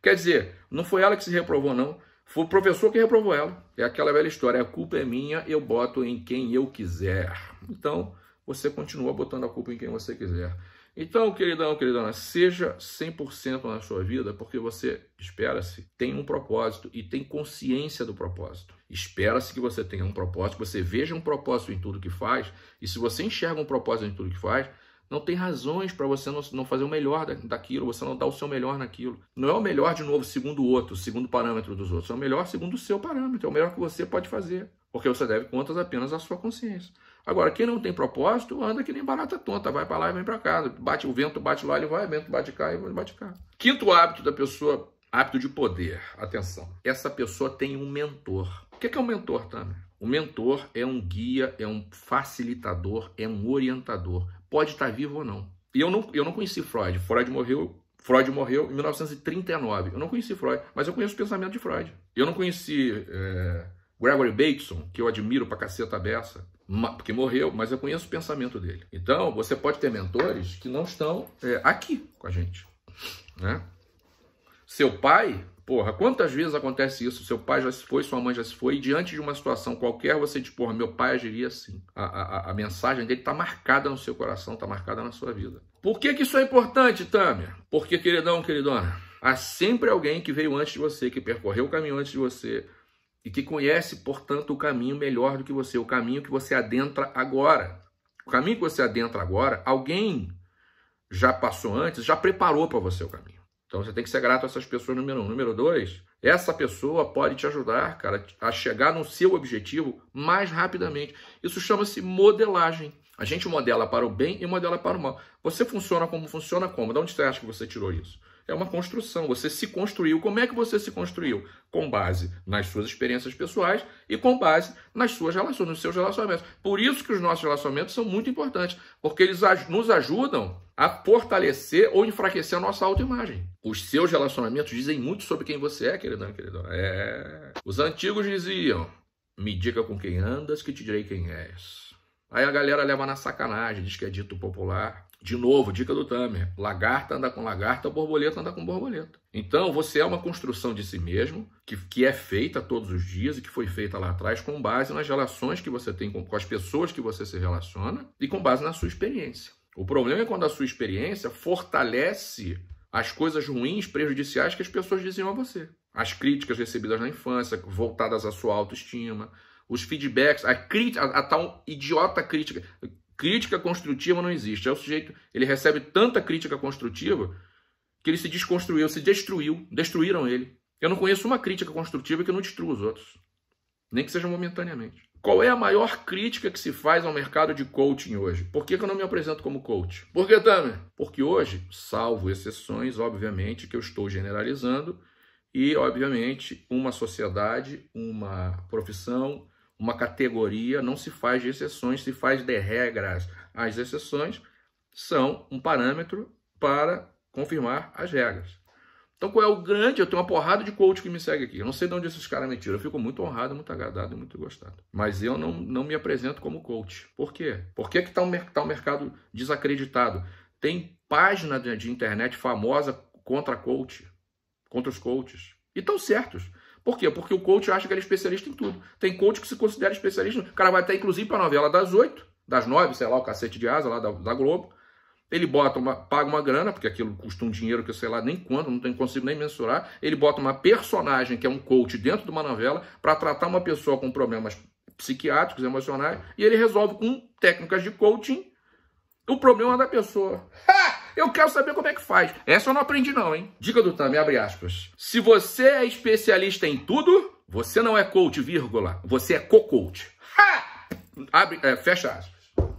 Quer dizer, não foi ela que se reprovou, não. Foi o professor que reprovou ela. É aquela velha história, a culpa é minha, eu boto em quem eu quiser. Então, você continua botando a culpa em quem você quiser. Então, queridão, queridona, seja 100% na sua vida, porque você, espera-se, tem um propósito e tem consciência do propósito. Espera-se que você tenha um propósito, que você veja um propósito em tudo que faz, e se você enxerga um propósito em tudo que faz, não tem razões para você não, não, fazer o melhor daquilo, você não dar o seu melhor naquilo. Não é o melhor, de novo, segundo o outro, segundo o parâmetro dos outros. É o melhor segundo o seu parâmetro, é o melhor que você pode fazer. Porque você deve contas apenas à sua consciência. Agora, quem não tem propósito, anda que nem barata tonta, vai para lá e vem para cá. Bate o vento, bate lá, ele vai, o vento bate cá e bate cá. Quinto hábito da pessoa, hábito de poder. Atenção. Essa pessoa tem um mentor. O que é um mentor, Tamer? O mentor é um guia, é um facilitador, é um orientador. Pode estar vivo ou não. E eu não, eu não conheci Freud. Freud morreu Freud morreu em 1939. Eu não conheci Freud, mas eu conheço o pensamento de Freud. Eu não conheci é, Gregory Bateson, que eu admiro pra caceta beça, porque morreu, mas eu conheço o pensamento dele. Então, você pode ter mentores que não estão é, aqui com a gente. Né? Seu pai, porra, quantas vezes acontece isso? Seu pai já se foi, sua mãe já se foi, e diante de uma situação qualquer, você diz, porra, meu pai agiria assim. A, a, a mensagem dele está marcada no seu coração, está marcada na sua vida. Por que, que isso é importante, Tâmia? Porque, queridão, queridona, há sempre alguém que veio antes de você, que percorreu o caminho antes de você, e que conhece, portanto, o caminho melhor do que você, o caminho que você adentra agora. O caminho que você adentra agora, alguém já passou antes, já preparou para você o caminho. Então você tem que ser grato a essas pessoas, número um. Número dois, essa pessoa pode te ajudar, cara, a chegar no seu objetivo mais rapidamente. Isso chama-se modelagem. A gente modela para o bem e modela para o mal. Você funciona como funciona como? De onde você acha que você tirou isso? É uma construção. Você se construiu. Como é que você se construiu? Com base nas suas experiências pessoais e com base nas suas relações, nos seus relacionamentos. Por isso que os nossos relacionamentos são muito importantes, porque eles nos ajudam a fortalecer ou enfraquecer a nossa autoimagem. Os seus relacionamentos dizem muito sobre quem você é, queridão, queridão. É. Os antigos diziam: "Me diga com quem andas, que te direi quem és". Aí a galera leva na sacanagem, diz que é dito popular. De novo, dica do Tamer: lagarta anda com lagarta, borboleta anda com borboleta. Então, você é uma construção de si mesmo, que, que é feita todos os dias e que foi feita lá atrás com base nas relações que você tem com, com as pessoas que você se relaciona e com base na sua experiência. O problema é quando a sua experiência fortalece as coisas ruins, prejudiciais que as pessoas diziam a você. As críticas recebidas na infância, voltadas à sua autoestima, os feedbacks, a, a, a tal idiota crítica. Crítica construtiva não existe. É o sujeito, ele recebe tanta crítica construtiva que ele se desconstruiu, se destruiu, destruíram ele. Eu não conheço uma crítica construtiva que não destrua os outros, nem que seja momentaneamente. Qual é a maior crítica que se faz ao mercado de coaching hoje? Por que, que eu não me apresento como coach? Por que, Tamer? Porque hoje, salvo exceções, obviamente, que eu estou generalizando, e, obviamente, uma sociedade, uma profissão, uma categoria, não se faz de exceções, se faz de regras. As exceções são um parâmetro para confirmar as regras. Então, qual é o grande? Eu tenho uma porrada de coach que me segue aqui. Eu não sei de onde esses caras me tiram. Eu fico muito honrado, muito agradado muito gostado. Mas eu não, não me apresento como coach. Por quê? Por que está um, tá um mercado desacreditado? Tem página de, de internet famosa contra coach, contra os coaches. E estão certos. Por quê? Porque o coach acha que ele é especialista em tudo. Tem coach que se considera especialista. O cara vai até, inclusive, para a novela das oito, das nove, sei lá, o cacete de asa lá da, da Globo. Ele bota uma, paga uma grana, porque aquilo custa um dinheiro que eu sei lá nem quando, não tem, consigo nem mensurar. Ele bota uma personagem que é um coach dentro de uma novela para tratar uma pessoa com problemas psiquiátricos, emocionais, e ele resolve com técnicas de coaching o problema da pessoa. Ha! Eu quero saber como é que faz. Essa eu não aprendi não, hein? Dica do Tami, abre aspas. Se você é especialista em tudo, você não é coach, vírgula. Você é co-coach. Abre, é, fecha aspas.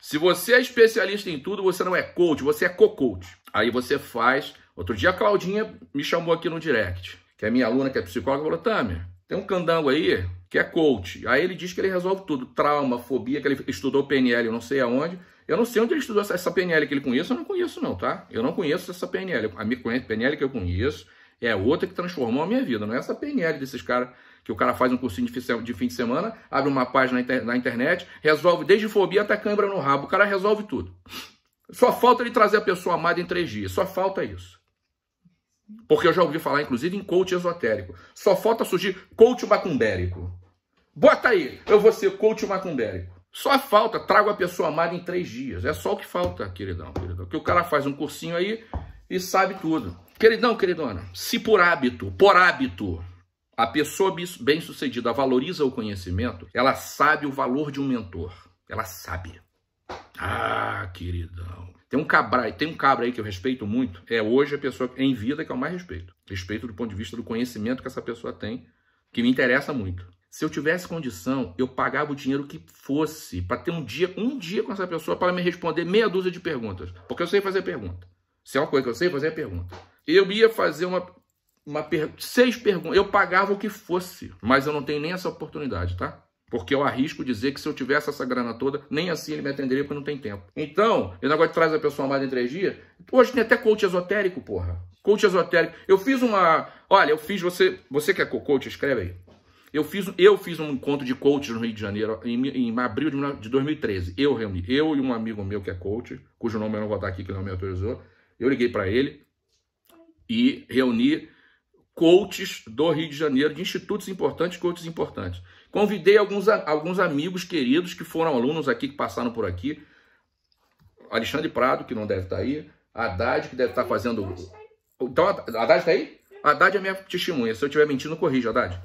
Se você é especialista em tudo, você não é coach, você é co-coach. Aí você faz... Outro dia a Claudinha me chamou aqui no direct, que é minha aluna, que é psicóloga, falou, Tami, tem um candango aí que é coach. Aí ele diz que ele resolve tudo. Trauma, fobia, que ele estudou PNL, não sei aonde. Eu não sei onde ele estudou essa PNL que ele conhece, eu não conheço não, tá? Eu não conheço essa PNL. A PNL que eu conheço é outra que transformou a minha vida, não é essa PNL desses caras que o cara faz um cursinho de fim de semana, abre uma página na internet, resolve desde fobia até câimbra no rabo, o cara resolve tudo. Só falta ele trazer a pessoa amada em três dias, só falta isso. Porque eu já ouvi falar, inclusive, em coach esotérico. Só falta surgir coach macumbérico. Bota aí, eu vou ser coach macumbérico. Só falta, trago a pessoa amada em três dias. É só o que falta, queridão, queridão. Que o cara faz um cursinho aí e sabe tudo. Queridão, queridona, se por hábito, por hábito, a pessoa bem-sucedida valoriza o conhecimento, ela sabe o valor de um mentor. Ela sabe. Ah, queridão. Tem um cabra, tem um cabra aí que eu respeito muito. É hoje a pessoa em vida que eu mais respeito. Respeito do ponto de vista do conhecimento que essa pessoa tem, que me interessa muito. Se eu tivesse condição, eu pagava o dinheiro que fosse para ter um dia, um dia com essa pessoa para me responder meia dúzia de perguntas, porque eu sei fazer pergunta. Se é uma coisa que eu sei fazer é pergunta. Eu ia fazer uma, uma per... seis perguntas, eu pagava o que fosse, mas eu não tenho nem essa oportunidade, tá? Porque eu arrisco dizer que se eu tivesse essa grana toda, nem assim ele me atenderia porque não tem tempo. Então, o negócio traz a pessoa amada em três dias. Hoje tem até coach esotérico, porra. Coach esotérico. Eu fiz uma. Olha, eu fiz. Você, você que é coach, escreve aí. Eu fiz, eu fiz um encontro de coach no Rio de Janeiro em, em abril de 2013. Eu reuni, eu e um amigo meu que é coach, cujo nome eu não vou dar aqui, que não me autorizou. Eu liguei para ele e reuni coaches do Rio de Janeiro, de institutos importantes, coaches importantes. Convidei alguns, alguns amigos queridos que foram alunos aqui, que passaram por aqui. Alexandre Prado, que não deve estar aí. Haddad, que deve estar fazendo. Então, Haddad está aí? Haddad é minha testemunha. Se eu estiver mentindo, corrija, Haddad.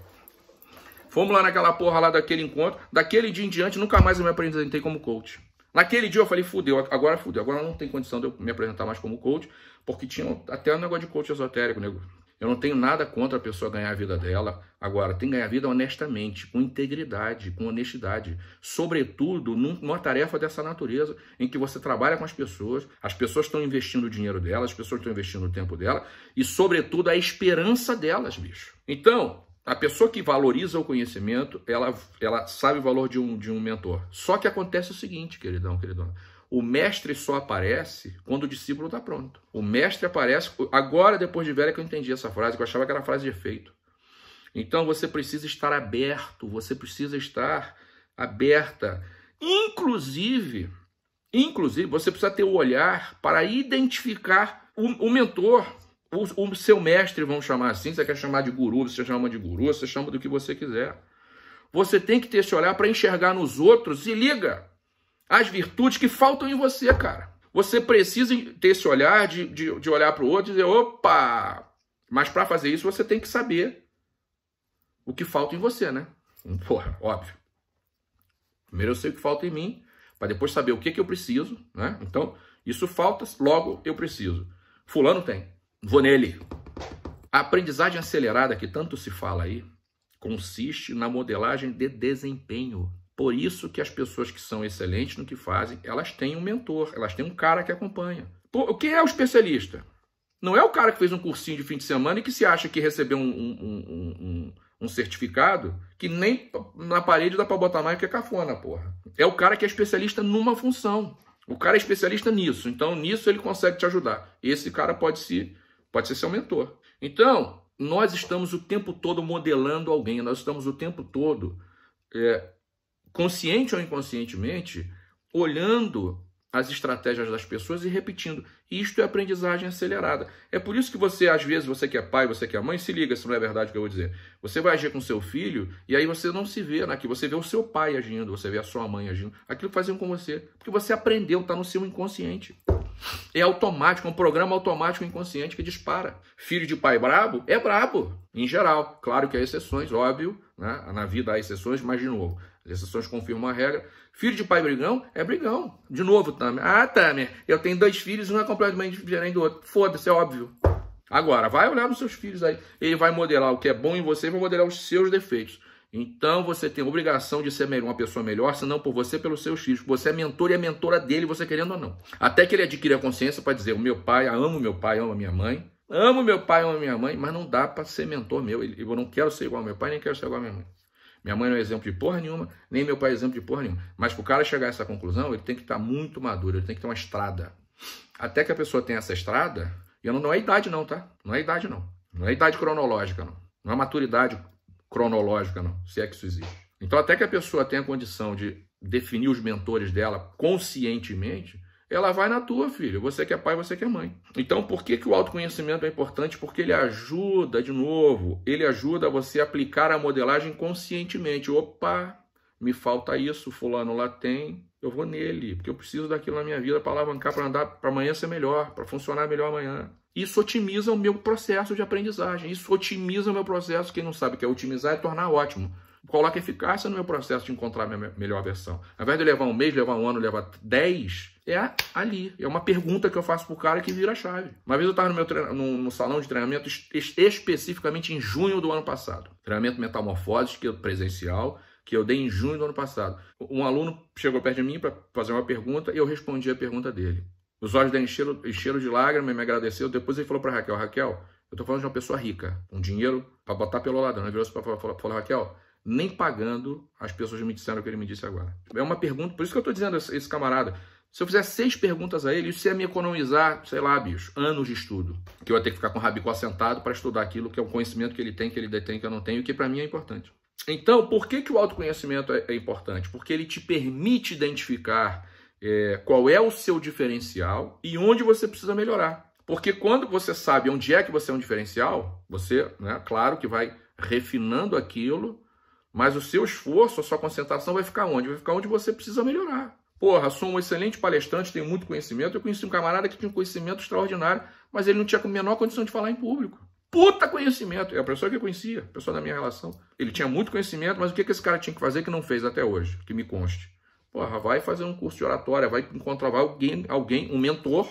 Fomos lá naquela porra lá daquele encontro. Daquele dia em diante, nunca mais eu me apresentei como coach. Naquele dia eu falei, fudeu, agora fudeu. Agora não tem condição de eu me apresentar mais como coach, porque tinha até um negócio de coach esotérico, nego. Eu não tenho nada contra a pessoa ganhar a vida dela. Agora, tem que ganhar a vida honestamente, com integridade, com honestidade. Sobretudo numa tarefa dessa natureza, em que você trabalha com as pessoas, as pessoas estão investindo o dinheiro delas, as pessoas estão investindo o tempo dela, e, sobretudo, a esperança delas, bicho. Então, a pessoa que valoriza o conhecimento, ela, ela sabe o valor de um, de um mentor. Só que acontece o seguinte, queridão, queridona. O mestre só aparece quando o discípulo está pronto. O mestre aparece. Agora, depois de velha, que eu entendi essa frase, que eu achava que era frase de efeito. Então você precisa estar aberto, você precisa estar aberta. Inclusive, inclusive, você precisa ter o olhar para identificar o, o mentor, o, o, seu mestre, vamos chamar assim. Você quer chamar de guru, você chama de guru, você chama do que você quiser. Você tem que ter esse olhar para enxergar nos outros e liga as virtudes que faltam em você, cara. Você precisa ter esse olhar de, de, de olhar para o outro e dizer, opa! Mas para fazer isso, você tem que saber o que falta em você, né? Porra, óbvio. Primeiro eu sei o que falta em mim, para depois saber o que, que eu preciso, né? Então, isso falta, logo eu preciso. Fulano tem, vou nele. A aprendizagem acelerada que tanto se fala aí consiste na modelagem de desempenho. Por isso que as pessoas que são excelentes no que fazem, elas têm um mentor, elas têm um cara que acompanha. Pô, quem é o especialista? Não é o cara que fez um cursinho de fim de semana e que se acha que recebeu um, um, um, um certificado que nem na parede dá para botar mais que é cafona, porra. É o cara que é especialista numa função. O cara é especialista nisso. Então, nisso ele consegue te ajudar. Esse cara pode ser, pode ser seu mentor. Então, nós estamos o tempo todo modelando alguém. Nós estamos o tempo todo é, consciente ou inconscientemente, olhando as estratégias das pessoas e repetindo. Isto é aprendizagem acelerada. É por isso que você, às vezes, você que é pai, você que é mãe, se liga se não é verdade o que eu vou dizer. Você vai agir com seu filho e aí você não se vê naquilo. Você vê o seu pai agindo, você vê a sua mãe agindo. Aquilo faziam com você. Porque você aprendeu, está no seu inconsciente. É automático, é um programa automático inconsciente que dispara. Filho de pai brabo é brabo, em geral. Claro que há exceções, óbvio, né? na vida há exceções, mas de novo, as exceções confirmam a regra. Filho de pai brigão é brigão. De novo, Tamer. Ah, Tamer, eu tenho dois filhos, um é completamente diferente do outro. Foda-se, é óbvio. Agora, vai olhar nos seus filhos aí. Ele vai modelar o que é bom em você e vai modelar os seus defeitos. Então você tem obrigação de ser uma pessoa melhor, se não por você, pelos seus filhos. Você é mentor e é mentora dele, você querendo ou não. Até que ele adquira a consciência para dizer: o meu pai, amo meu pai, amo minha mãe. Amo meu pai, amo minha mãe, mas não dá para ser mentor meu. Eu não quero ser igual ao meu pai, nem quero ser igual à minha mãe. Minha mãe não é exemplo de porra nenhuma, nem meu pai é exemplo de porra nenhuma. Mas para o cara chegar a essa conclusão, ele tem que estar tá muito maduro, ele tem que ter uma estrada. Até que a pessoa tenha essa estrada, e não, não é idade não, tá? Não é idade não. Não é idade cronológica não. Não é maturidade cronológica não, se é que isso existe. Então, até que a pessoa tenha condição de definir os mentores dela conscientemente, ela vai na tua, filho. Você que é pai, você que é mãe. Então, por que, que o autoconhecimento é importante? Porque ele ajuda, de novo, ele ajuda você a aplicar a modelagem conscientemente. Opa, me falta isso, fulano lá tem, eu vou nele, porque eu preciso daquilo na minha vida para alavancar, para andar, para amanhã ser melhor, para funcionar melhor amanhã. Isso otimiza o meu processo de aprendizagem, isso otimiza o meu processo. Quem não sabe o que é otimizar é tornar ótimo coloca eficácia no meu processo de encontrar a minha melhor versão. Ao invés de levar um mês, levar um ano, levar dez, é ali. É uma pergunta que eu faço pro cara que vira a chave. Uma vez eu estava no meu no, no, salão de treinamento especificamente em junho do ano passado. Treinamento metamorfose, que é presencial, que eu dei em junho do ano passado. Um aluno chegou perto de mim para fazer uma pergunta e eu respondi a pergunta dele. Os olhos dele encheram, encheram de lágrimas, me agradeceu. Depois ele falou para Raquel, Raquel, eu tô falando de uma pessoa rica, com dinheiro para botar pelo ladrão. Ele virou para falar, Raquel, nem pagando as pessoas me disseram o que ele me disse agora. É uma pergunta, por isso que eu estou dizendo esse camarada. Se eu fizer seis perguntas a ele, isso ia me economizar, sei lá, bicho, anos de estudo. Que eu ia ter que ficar com o rabicó sentado para estudar aquilo que é o conhecimento que ele tem, que ele detém, que eu não tenho, e que para mim é importante. Então, por que, que o autoconhecimento é, é importante? Porque ele te permite identificar é, qual é o seu diferencial e onde você precisa melhorar. Porque quando você sabe onde é que você é um diferencial, você, né, claro que vai refinando aquilo, mas o seu esforço, a sua concentração vai ficar onde? Vai ficar onde você precisa melhorar. Porra, sou um excelente palestrante, tenho muito conhecimento. Eu conheci um camarada que tinha um conhecimento extraordinário, mas ele não tinha a menor condição de falar em público. Puta conhecimento! É a pessoa que eu conhecia, a pessoa da minha relação. Ele tinha muito conhecimento, mas o que, que esse cara tinha que fazer que não fez até hoje? Que me conste. Porra, vai fazer um curso de oratória, vai encontrar alguém, alguém um mentor,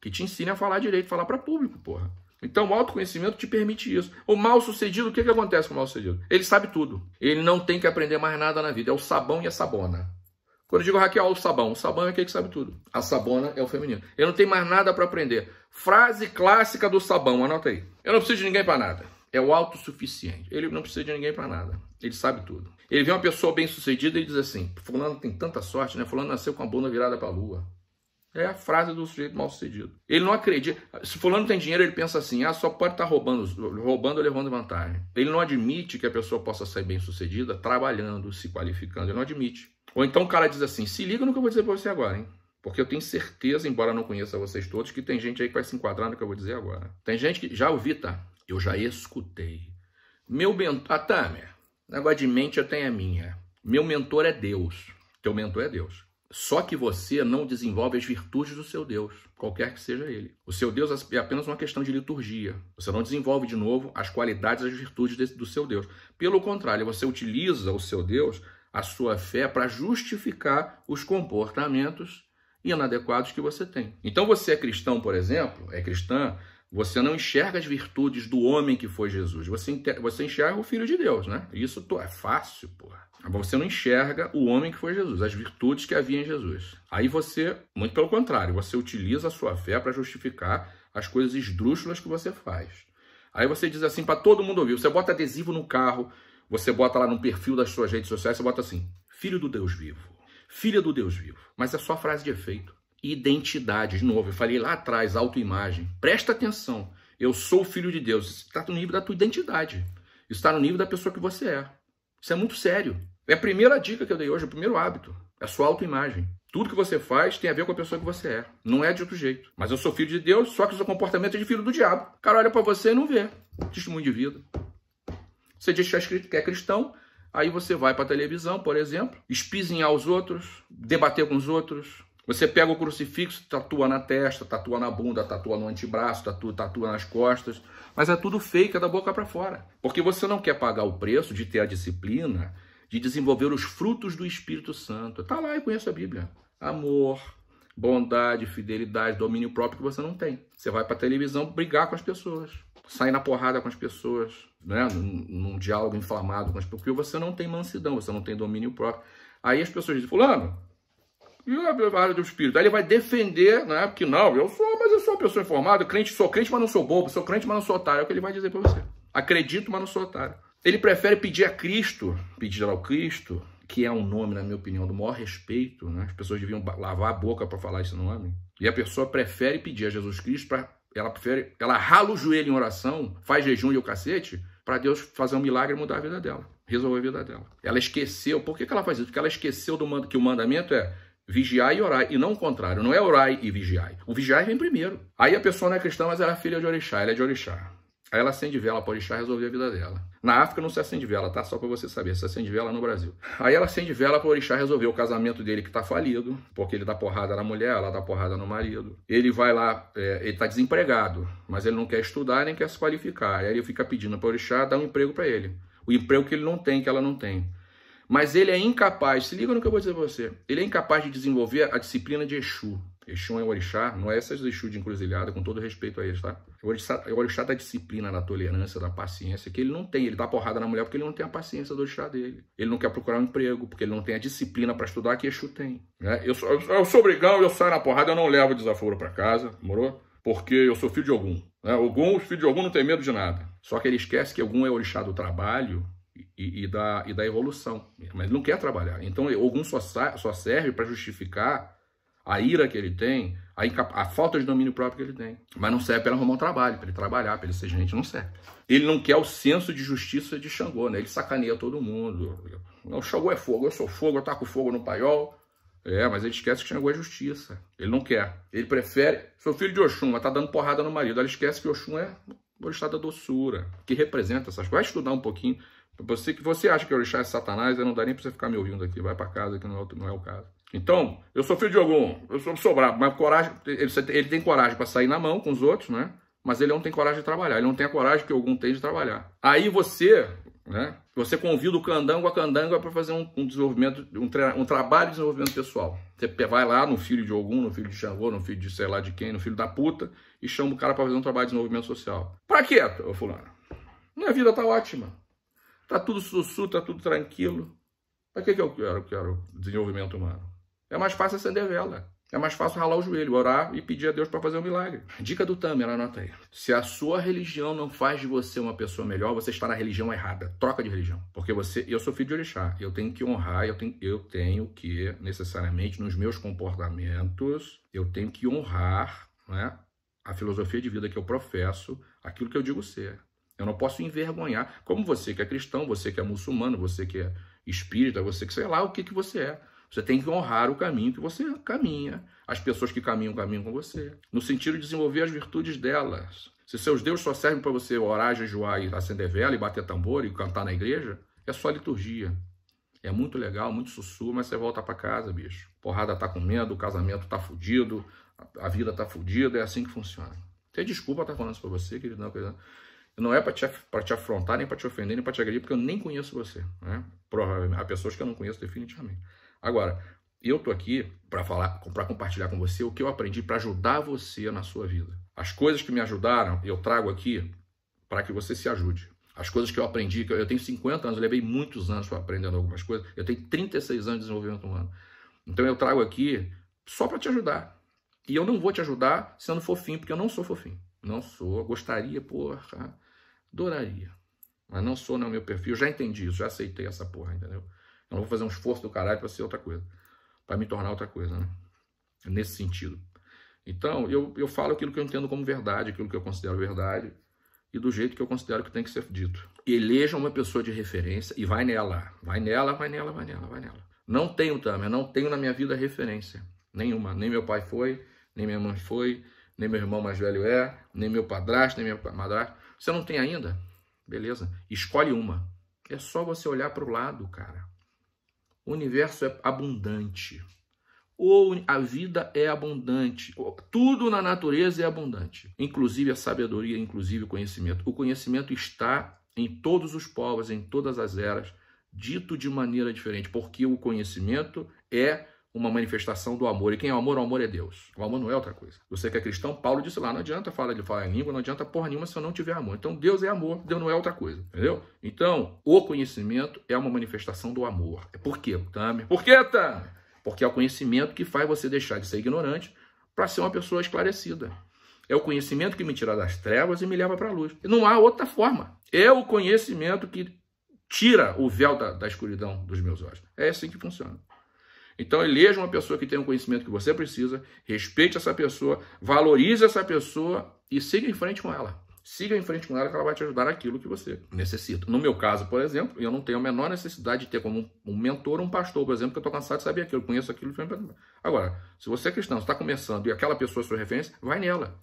que te ensine a falar direito, falar para público, porra. Então, o autoconhecimento te permite isso. O mal sucedido, o que, que acontece com o mal sucedido? Ele sabe tudo. Ele não tem que aprender mais nada na vida. É o sabão e a sabona. Quando eu digo Raquel, o sabão. O sabão é aquele que sabe tudo. A sabona é o feminino. Ele não tem mais nada para aprender. Frase clássica do sabão, anota aí. Eu não preciso de ninguém para nada. É o autossuficiente. Ele não precisa de ninguém para nada. Ele sabe tudo. Ele vê uma pessoa bem sucedida e diz assim: Fulano tem tanta sorte, né? Fulano nasceu com a bunda virada para a lua. É a frase do sujeito mal sucedido. Ele não acredita. Se fulano tem dinheiro, ele pensa assim: ah, só pode estar tá roubando, roubando ou levando vantagem. Ele não admite que a pessoa possa ser bem sucedida trabalhando, se qualificando. Ele não admite. Ou então o cara diz assim: se liga no que eu vou dizer para você agora, hein? Porque eu tenho certeza, embora não conheça vocês todos, que tem gente aí que vai se enquadrar no que eu vou dizer agora. Tem gente que já ouvi, tá? Eu já escutei. Meu mentor. Ah, Tamer, negócio de mente eu tenho a minha. Meu mentor é Deus. Teu mentor é Deus. Só que você não desenvolve as virtudes do seu Deus, qualquer que seja ele. O seu Deus é apenas uma questão de liturgia. Você não desenvolve de novo as qualidades, as virtudes do seu Deus. Pelo contrário, você utiliza o seu Deus, a sua fé, para justificar os comportamentos inadequados que você tem. Então você é cristão, por exemplo, é cristã, você não enxerga as virtudes do homem que foi Jesus. Você, você enxerga o Filho de Deus, né? Isso é fácil, porra. Você não enxerga o homem que foi Jesus, as virtudes que havia em Jesus. Aí você, muito pelo contrário, você utiliza a sua fé para justificar as coisas esdrúxulas que você faz. Aí você diz assim para todo mundo ouvir. Você bota adesivo no carro, você bota lá no perfil das suas redes sociais, você bota assim: Filho do Deus vivo, filha do Deus vivo. Mas é só frase de efeito. Identidade, de novo, eu falei lá atrás, autoimagem. Presta atenção. Eu sou filho de Deus. Isso está no nível da tua identidade. Isso está no nível da pessoa que você é. Isso é muito sério. É a primeira dica que eu dei hoje, o primeiro hábito. É a sua autoimagem. Tudo que você faz tem a ver com a pessoa que você é. Não é de outro jeito. Mas eu sou filho de Deus, só que o seu comportamento é de filho do diabo. O cara olha para você e não vê. Testemunho de vida. Você diz que é cristão, aí você vai para a televisão, por exemplo, espizinhar os outros, debater com os outros. Você pega o crucifixo, tatua na testa, tatua na bunda, tatua no antebraço, tatua, tatua nas costas. Mas é tudo fake, é da boca para fora. Porque você não quer pagar o preço de ter a disciplina de desenvolver os frutos do Espírito Santo. Está lá, eu conheço a Bíblia. Amor, bondade, fidelidade, domínio próprio que você não tem. Você vai para a televisão brigar com as pessoas, sair na porrada com as pessoas, né? num, num diálogo inflamado com as pessoas, porque você não tem mansidão, você não tem domínio próprio. Aí as pessoas dizem, fulano, e a área do espírito? Aí ele vai defender, né? Porque não, eu sou, mas eu sou uma pessoa informada, crente, sou crente, mas não sou bobo, sou crente, mas não sou otário. É o que ele vai dizer para você. Acredito, mas não sou otário. Ele prefere pedir a Cristo, pedir ao Cristo, que é um nome, na minha opinião, do maior respeito, né? As pessoas deviam lavar a boca para falar esse nome. E a pessoa prefere pedir a Jesus Cristo para ela prefere, ela rala o joelho em oração, faz jejum e o cacete, para Deus fazer um milagre e mudar a vida dela, resolver a vida dela. Ela esqueceu, por que, que ela faz isso? Porque ela esqueceu do que o mandamento é vigiar e orar, e não o contrário, não é orar e vigiar. O vigiar vem primeiro. Aí a pessoa não é cristã, mas ela é filha de orixá, ela é de orixá. Aí ela acende vela para orixá resolver a vida dela. Na África não se acende vela, tá? Só para você saber, se acende vela no Brasil. Aí ela acende vela para orixá resolver o casamento dele que tá falido, porque ele dá porrada na mulher, ela dá porrada no marido. Ele vai lá, é, ele tá desempregado, mas ele não quer estudar nem quer se qualificar. Aí ele fica pedindo para orixá dar um emprego para ele. O emprego que ele não tem, que ela não tem. Mas ele é incapaz, se liga no que eu vou dizer para você, ele é incapaz de desenvolver a disciplina de Exu. Exu é o orixá, não é essas Exu de encruzilhada, com todo respeito a eles, tá? O orixá, o orixá da disciplina, da tolerância, da paciência, que ele não tem. Ele dá porrada na mulher porque ele não tem a paciência do orixá dele. Ele não quer procurar um emprego, porque ele não tem a disciplina para estudar que Exu tem. Né? Eu, sou, eu sou brigão, eu saio na porrada, eu não levo desaforo para casa, morou? Porque eu sou filho de Ogum. Né? Filho de Ogum não tem medo de nada. Só que ele esquece que Ogum é o orixá do trabalho, e, e, da, e da evolução. Mas ele não quer trabalhar. Então, Ogum só, só serve para justificar a ira que ele tem, a, a, falta de domínio próprio que ele tem. Mas não serve para ele arrumar um trabalho, para ele trabalhar, para ele ser gente, não serve. Ele não quer o senso de justiça de Xangô, né? Ele sacaneia todo mundo. Não, Xangô é fogo, eu sou fogo, eu taco fogo no paiol. É, mas ele esquece que Xangô é justiça. Ele não quer. Ele prefere. Sou filho de Oxum, mas tá dando porrada no marido. Ele esquece que Oxum é o orixá da doçura, que representa essas coisas. Vai estudar um pouquinho. Você que você acha que o orixá é satanás, não dá nem pra você ficar me ouvindo aqui. Vai para casa, que não é, não é o caso. Então, eu sou filho de Ogum, eu sou, sou mas coragem, ele, ele tem coragem para sair na mão com os outros, né? Mas ele não tem coragem de trabalhar, ele não tem a coragem que Ogum tem de trabalhar. Aí você, né? Você convida o candango a candanga para fazer um, um, desenvolvimento, um, um, trabalho de desenvolvimento pessoal. Você vai lá no filho de Ogum, no filho de Xangô, no filho de sei lá de quem, no filho da puta, e chama o cara para fazer um trabalho de desenvolvimento social. Pra quê, ô fulano? Minha vida tá ótima. Tá tudo sussu, tá tudo tranquilo. Pra que, que eu quero, quero desenvolvimento humano? É mais fácil acender vela. É mais fácil ralar o joelho, orar e pedir a Deus para fazer um milagre. Dica do Tamer, anota aí. Se a sua religião não faz de você uma pessoa melhor, você está na religião errada. Troca de religião. Porque você, eu sou filho de orixá. Eu tenho que honrar, eu tenho, eu tenho que, necessariamente, nos meus comportamentos, eu tenho que honrar né, a filosofia de vida que eu professo, aquilo que eu digo ser. Eu não posso envergonhar. Como você que é cristão, você que é muçulmano, você que é espírita, você que sei lá o que, que você é. Você tem que honrar o caminho que você caminha, as pessoas que caminham caminham com você, no sentido de desenvolver as virtudes delas. Se seus deuses só servem para você orar, jejuar e acender vela e bater tambor e cantar na igreja, é só liturgia. É muito legal, muito sussurro, mas você volta para casa, bicho. Porrada tá com medo, o casamento tá fudido, a vida tá fudida, é assim que funciona. Tem desculpa estar tá falando isso para você, querido. Não, é para te, te afrontar, nem para te ofender, nem para te agredir, porque eu nem conheço você. Né? Provavelmente. Há pessoas que eu não conheço definitivamente. Agora, eu tô aqui para falar, para compartilhar com você o que eu aprendi para ajudar você na sua vida. As coisas que me ajudaram, eu trago aqui para que você se ajude. As coisas que eu aprendi, eu tenho 50 anos, eu levei muitos anos aprendendo algumas coisas. Eu tenho 36 anos de desenvolvimento humano. Então eu trago aqui só para te ajudar. E eu não vou te ajudar sendo fofinho, porque eu não sou fofinho. Não sou. Gostaria, porra. Adoraria. Mas não sou, não é meu perfil. Já entendi isso, já aceitei essa porra, entendeu? Não vou fazer um esforço do caralho para ser outra coisa. Para me tornar outra coisa, né? Nesse sentido. Então, eu, eu falo aquilo que eu entendo como verdade, aquilo que eu considero verdade e do jeito que eu considero que tem que ser dito. Eleja uma pessoa de referência e vai nela. Vai nela, vai nela, vai nela, vai nela. Não tenho, Tamer, não tenho na minha vida referência. Nenhuma. Nem meu pai foi, nem minha mãe foi, nem meu irmão mais velho é, nem meu padrasto, nem minha madrasta. Você não tem ainda? Beleza. Escolhe uma. É só você olhar para o lado, cara. O universo é abundante. Ou a vida é abundante. Tudo na natureza é abundante. Inclusive a sabedoria, inclusive o conhecimento. O conhecimento está em todos os povos, em todas as eras, dito de maneira diferente, porque o conhecimento é uma manifestação do amor. E quem é o amor? O amor é Deus. O amor não é outra coisa. Você que é cristão, Paulo disse lá, não adianta falar de falar em língua, não adianta porra nenhuma se eu não tiver amor. Então Deus é amor, Deus não é outra coisa. Entendeu? Então, o conhecimento é uma manifestação do amor. É por quê, Tamer? Por quê, Tamer? Porque é o conhecimento que faz você deixar de ser ignorante para ser uma pessoa esclarecida. É o conhecimento que me tira das trevas e me leva para a luz. Não há outra forma. É o conhecimento que tira o véu da, da escuridão dos meus olhos. É assim que funciona. Então, eleja uma pessoa que tem o conhecimento que você precisa, respeite essa pessoa, valorize essa pessoa e siga em frente com ela. Siga em frente com ela que ela vai te ajudar naquilo que você necessita. No meu caso, por exemplo, eu não tenho a menor necessidade de ter como um mentor um pastor, por exemplo, que eu estou cansado de saber aquilo, conheço aquilo. Agora, se você é cristão, está começando e aquela pessoa é sua referência, vai nela.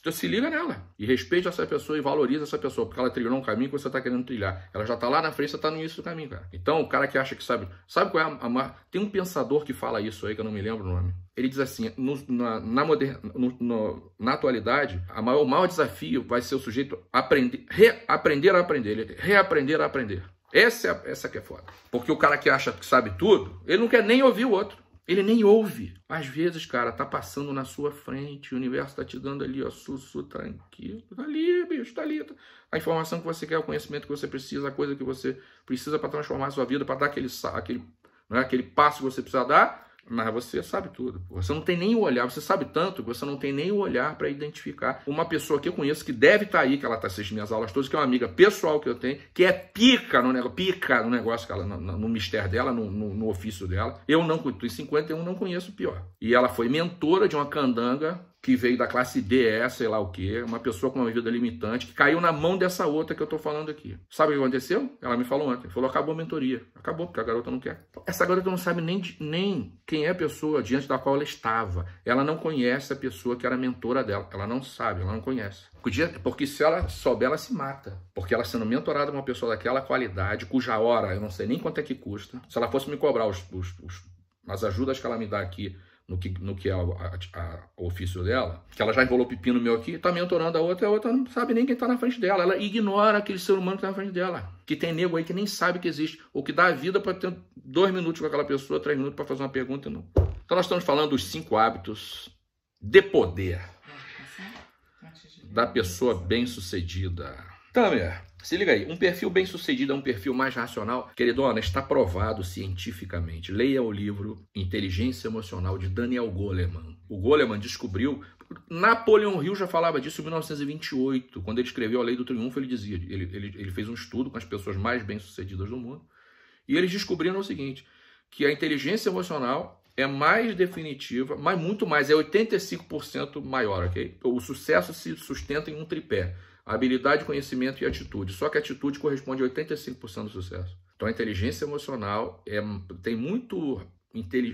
Então se liga nela e respeite essa pessoa e valorize essa pessoa, porque ela trilhou um caminho que você está querendo trilhar. Ela já está lá na frente, você está no início do caminho, cara. Então, o cara que acha que sabe. Sabe qual é a. a tem um pensador que fala isso aí, que eu não me lembro o nome. Ele diz assim: no, na, na, moder, no, no, na atualidade, a maior, o maior desafio vai ser o sujeito aprender, reaprender a aprender, ele, reaprender a aprender. Essa é, essa que é foda. Porque o cara que acha que sabe tudo, ele não quer nem ouvir o outro. Ele nem ouve. Às vezes, cara, tá passando na sua frente, o universo tá te dando ali, ó, sussu, tranquilo. Tá ali, bicho, tá ali. Tá... A informação que você quer, o conhecimento que você precisa, a coisa que você precisa para transformar a sua vida, para dar aquele, aquele, né, aquele passo que você precisa dar, mas você sabe tudo. Você não tem nem o olhar, você sabe tanto que você não tem nem o olhar para identificar uma pessoa que eu conheço que deve estar tá aí, que ela está assistindo minhas aulas todas, que é uma amiga pessoal que eu tenho, que é pica no negócio, pica no negócio que ela, no, no mistério dela, no, no, no, ofício dela. Eu não, em 51 não conheço pior. E ela foi mentora de uma candanga que veio da classe D, sei lá o quê, uma pessoa com uma vida limitante, que caiu na mão dessa outra que eu tô falando aqui. Sabe o que aconteceu? Ela me falou ontem. Falou, acabou a mentoria. Acabou, porque a garota não quer. Essa garota não sabe nem, nem quem é a pessoa diante da qual ela estava. Ela não conhece a pessoa que era mentora dela. Ela não sabe, ela não conhece. Porque se ela souber, ela se mata. Porque ela sendo mentorada uma pessoa daquela qualidade, cuja hora eu não sei nem quanto é que custa, se ela fosse me cobrar os, os, os as ajudas que ela me dá aqui no que, no que é o, ofício dela, que ela já enrolou pepino meu aqui, tá mentorando a outra, a outra não sabe nem quem tá na frente dela. Ela ignora aquele ser humano que tá na frente dela. Que tem nego aí que nem sabe que existe, ou que dá a vida para ter dois minutos com aquela pessoa, três minutos para fazer uma pergunta e não. Então nós estamos falando dos cinco hábitos de poder da pessoa bem-sucedida. Tamer, se liga aí, um perfil bem-sucedido é um perfil mais racional. Queridona, está provado cientificamente. Leia o livro Inteligência Emocional de Daniel Goleman. O Goleman descobriu Napoleão Hill já falava disso em 1928, quando ele escreveu A Lei do Triunfo, ele dizia, ele, ele, ele fez um estudo com as pessoas mais bem-sucedidas do mundo, e eles descobriram o seguinte, que a inteligência emocional é mais definitiva, mas muito mais, é 85% maior, ok? O sucesso se sustenta em um tripé habilidade, conhecimento e atitude. Só que a atitude corresponde a 85% do sucesso. Então a inteligência emocional é, tem muito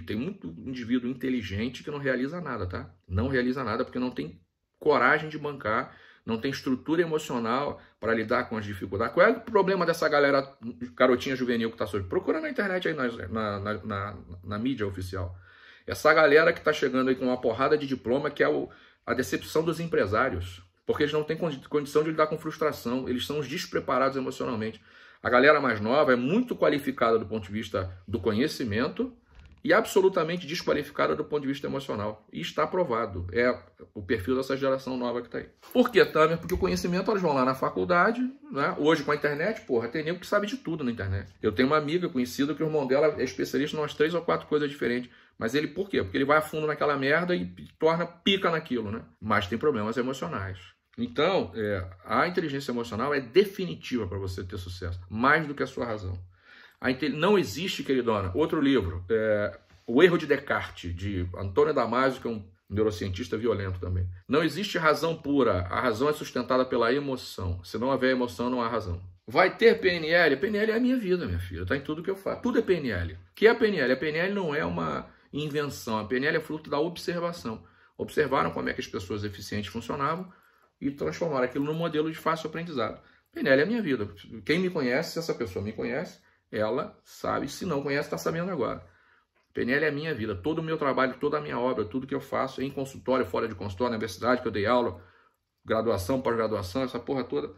tem muito indivíduo inteligente que não realiza nada, tá? Não realiza nada porque não tem coragem de bancar, não tem estrutura emocional para lidar com as dificuldades. Qual é o problema dessa galera garotinha juvenil que está sobre? Procura na internet aí, na, na, na, na, mídia oficial. Essa galera que está chegando aí com uma porrada de diploma que é o, a decepção dos empresários porque eles não têm condição de lidar com frustração, eles são os despreparados emocionalmente. A galera mais nova é muito qualificada do ponto de vista do conhecimento e absolutamente desqualificada do ponto de vista emocional. E está provado. É o perfil dessa geração nova que está aí. Por que, Tamer? Porque o conhecimento, elas vão lá na faculdade, né? hoje com a internet, porra, tem nego que sabe de tudo na internet. Eu tenho uma amiga conhecida que o irmão dela é especialista em umas três ou quatro coisas diferentes. Mas ele, por quê? Porque ele vai a fundo naquela merda e torna pica naquilo, né? Mas tem problemas emocionais. Então, é, a inteligência emocional é definitiva para você ter sucesso, mais do que a sua razão. A Não existe, queridona, outro livro, é, O Erro de Descartes, de Antônio Damasio, que é um neurocientista violento também. Não existe razão pura, a razão é sustentada pela emoção. Se não houver emoção, não há razão. Vai ter PNL? PNL é a minha vida, minha filha, está em tudo que eu faço. Tudo é PNL. O que é PNL? A PNL não é uma invenção, a PNL é fruto da observação. Observaram como é que as pessoas eficientes funcionavam, e transformar aquilo num modelo de fácil aprendizado. PNL é a minha vida. Quem me conhece, se essa pessoa me conhece, ela sabe. Se não conhece, está sabendo agora. PNL é a minha vida. Todo o meu trabalho, toda a minha obra, tudo que eu faço em consultório, fora de consultório, na universidade, que eu dei aula, graduação, pós-graduação, essa porra toda,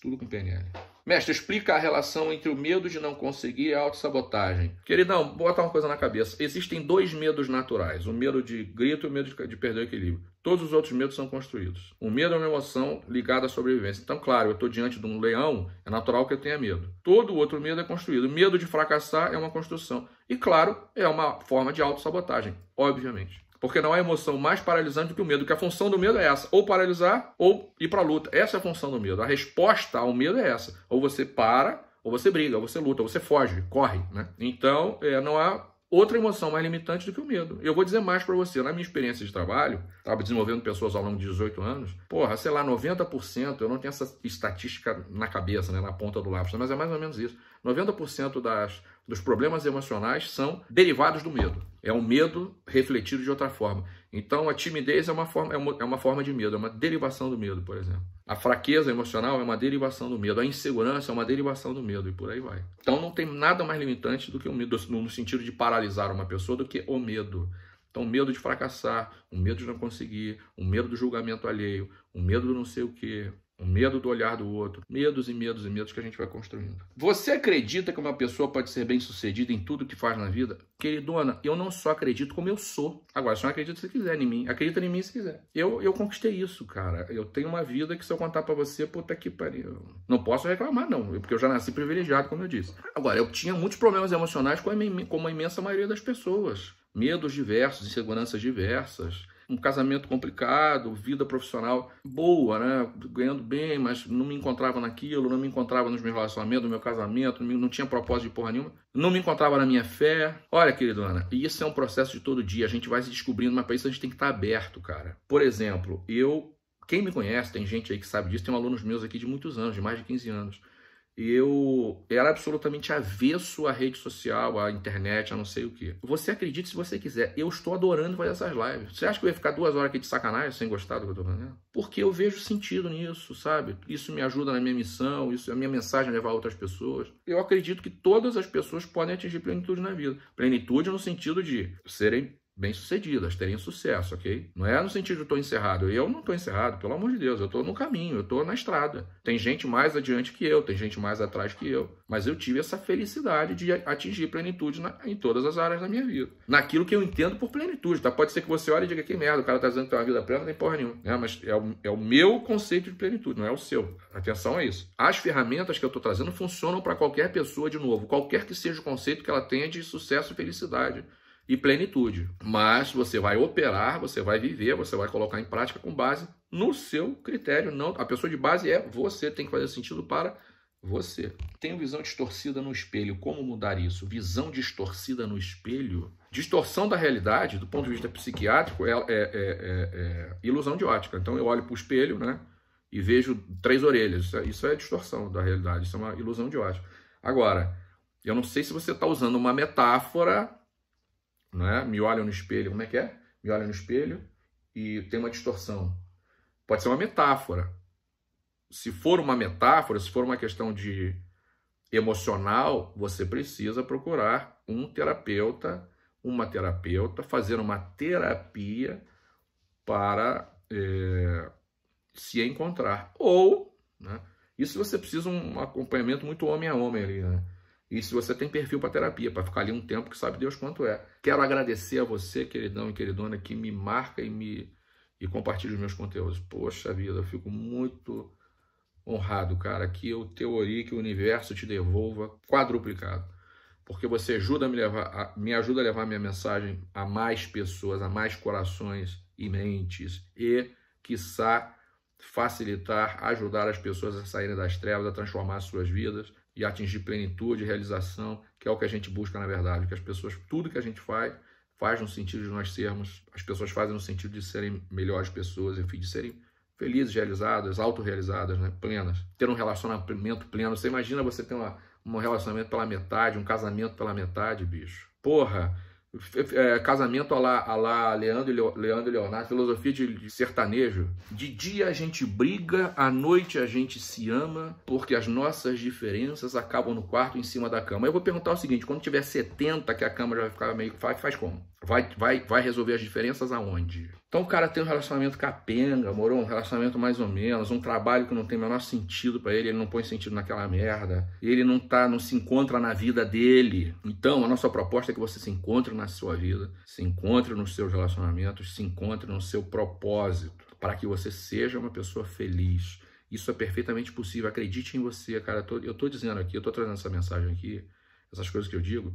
tudo com PNL. Mestre, explica a relação entre o medo de não conseguir e a autossabotagem. Queridão, bota uma coisa na cabeça. Existem dois medos naturais: o medo de grito e o medo de perder o equilíbrio. Todos os outros medos são construídos. O medo é uma emoção ligada à sobrevivência. Então, claro, eu estou diante de um leão, é natural que eu tenha medo. Todo outro medo é construído. O medo de fracassar é uma construção. E, claro, é uma forma de autossabotagem, obviamente. Porque não há emoção mais paralisante do que o medo, que a função do medo é essa, ou paralisar ou ir para a luta. Essa é a função do medo. A resposta ao medo é essa. Ou você para, ou você briga, ou você luta, ou você foge, corre, né? Então, é, não há outra emoção mais limitante do que o medo. Eu vou dizer mais para você, na minha experiência de trabalho, estava desenvolvendo pessoas ao longo de 18 anos, porra, sei lá, 90%, eu não tenho essa estatística na cabeça, né, na ponta do lápis, mas é mais ou menos isso. 90% das, dos problemas emocionais são derivados do medo. É um medo refletido de outra forma. Então, a timidez é uma forma, é uma, é uma forma de medo, é uma derivação do medo, por exemplo. A fraqueza emocional é uma derivação do medo. A insegurança é uma derivação do medo, e por aí vai. Então, não tem nada mais limitante do que o medo, no sentido de paralisar uma pessoa, do que o medo. Então, medo de fracassar, o medo de não conseguir, o medo do julgamento alheio, o medo do não sei o quê, o medo do olhar do outro, medos e medos e medos que a gente vai construindo. Você acredita que uma pessoa pode ser bem sucedida em tudo que faz na vida? Queridona, eu não só acredito como eu sou. Agora, só não acredita se quiser em mim. Acredita em mim se quiser. Eu, eu conquistei isso, cara. Eu tenho uma vida que se eu contar para você, puta que pariu. Não posso reclamar, não. Porque eu já nasci privilegiado, como eu disse. Agora, eu tinha muitos problemas emocionais como a imensa maioria das pessoas. Medos diversos, inseguranças diversas um casamento complicado, vida profissional boa, né? Ganhando bem, mas não me encontrava naquilo, não me encontrava nos meus relacionamentos, no meu casamento, não tinha propósito de porra nenhuma. Não me encontrava na minha fé. Olha, queridona, isso é um processo de todo dia. A gente vai se descobrindo, mas para isso a gente tem que estar aberto, cara. Por exemplo, eu quem me conhece, tem gente aí que sabe disso, tem alunos meus aqui de muitos anos, de mais de 15 anos eu era absolutamente avesso à rede social, à internet, a não sei o que. Você acredite se você quiser, eu estou adorando fazer essas lives. Você acha que eu ia ficar duas horas aqui de sacanagem sem gostar do que eu estou fazendo? Porque eu vejo sentido nisso, sabe? Isso me ajuda na minha missão, isso é a minha mensagem é levar a outras pessoas. Eu acredito que todas as pessoas podem atingir plenitude na vida. Plenitude no sentido de serem bem-sucedidas, terem sucesso, ok? Não é no sentido de estou encerrado. Eu não estou encerrado, pelo amor de Deus. Eu estou no caminho, eu estou na estrada. Tem gente mais adiante que eu, tem gente mais atrás que eu. Mas eu tive essa felicidade de atingir plenitude na, em todas as áreas da minha vida. Naquilo que eu entendo por plenitude, tá? Pode ser que você olhe e diga que merda, o cara está dizendo que tem uma vida plena, não tem porra nenhuma. É, mas é o, é o meu conceito de plenitude, não é o seu. Atenção a isso. As ferramentas que eu estou trazendo funcionam para qualquer pessoa, de novo, qualquer que seja o conceito que ela tenha de sucesso e felicidade e plenitude. Mas você vai operar, você vai viver, você vai colocar em prática com base no seu critério. Não, a pessoa de base é você, tem que fazer sentido para você. Tenho visão distorcida no espelho. Como mudar isso? Visão distorcida no espelho? Distorção da realidade, do ponto de vista psiquiátrico, é, é, é, é ilusão de ótica. Então eu olho para o espelho, né? E vejo três orelhas. Isso é, isso é distorção da realidade, isso é uma ilusão de ótica. Agora, eu não sei se você está usando uma metáfora né? me olham no espelho, como é que é? Me olham no espelho e tem uma distorção. Pode ser uma metáfora. Se for uma metáfora, se for uma questão de emocional, você precisa procurar um terapeuta, uma terapeuta, fazer uma terapia para é, se encontrar. Ou, né, isso você precisa um acompanhamento muito homem a homem ali, né? E se você tem perfil para terapia, para ficar ali um tempo que sabe Deus quanto é. Quero agradecer a você, queridão e queridona, que me marca e me e compartilha os meus conteúdos. Poxa vida, eu fico muito honrado, cara, que eu teoria que o universo te devolva quadruplicado. Porque você ajuda a me, levar, a, me ajuda a levar minha mensagem a mais pessoas, a mais corações e mentes. E, quiçá, facilitar, ajudar as pessoas a saírem das trevas, a transformar suas vidas e atingir plenitude, realização, que é o que a gente busca na verdade, que as pessoas, tudo que a gente faz, faz no sentido de nós sermos, as pessoas fazem no sentido de serem melhores pessoas, enfim, de serem felizes, realizadas, autorrealizadas, né, plenas. Ter um relacionamento pleno. Você imagina você ter uma, um relacionamento pela metade, um casamento pela metade, bicho. Porra, é, casamento a lá, a lá Leandro, Leandro e Leonardo, filosofia de, de, sertanejo. De dia a gente briga, à noite a gente se ama, porque as nossas diferenças acabam no quarto em cima da cama. Eu vou perguntar o seguinte: quando tiver 70, que a cama já vai ficar meio. Faz, faz como? Vai, vai, vai resolver as diferenças aonde? Então o cara tem um relacionamento capenga, morou um relacionamento mais ou menos, um trabalho que não tem o menor sentido para ele, ele não põe sentido naquela merda, ele não tá, não se encontra na vida dele. Então a nossa proposta é que você se encontre na sua vida, se encontre nos seus relacionamentos, se encontre no seu propósito, para que você seja uma pessoa feliz. Isso é perfeitamente possível. Acredite em você, cara. Eu tô, eu tô dizendo aqui, eu tô trazendo essa mensagem aqui, essas coisas que eu digo,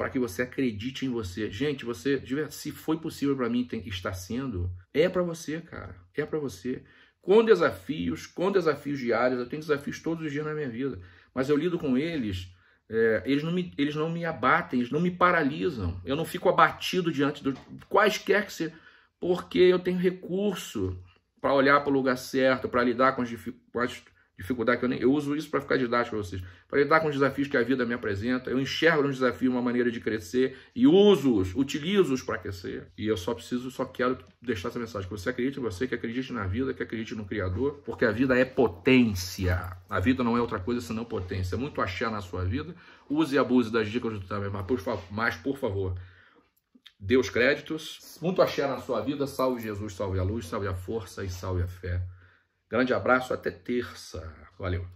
para que você acredite em você. Gente, você, se foi possível para mim, tem que estar sendo, é para você, cara. É para você. Com desafios, com desafios diários, eu tenho desafios todos os dias na minha vida, mas eu lido com eles, é, eles, não me, eles não me abatem, eles não me paralisam. Eu não fico abatido diante de quaisquer que seja, porque eu tenho recurso para olhar para o lugar certo, para lidar com as, as dificuldade que eu nem eu uso isso para ficar didático para vocês, para lidar com os desafios que a vida me apresenta. Eu enxergo no desafio uma maneira de crescer e uso-os, utilizo-os para crescer. E eu só preciso, só quero deixar essa mensagem que você acredite em você, que acredite na vida, que acredite no Criador, porque a vida é potência. A vida não é outra coisa senão potência. Muito axé na sua vida. Use e abuse das dicas do também, mas por, mas por favor, Deus créditos. Muito axé na sua vida. Salve Jesus, salve a luz, salve a força e salve a fé. Grande abraço, até terça. Valeu.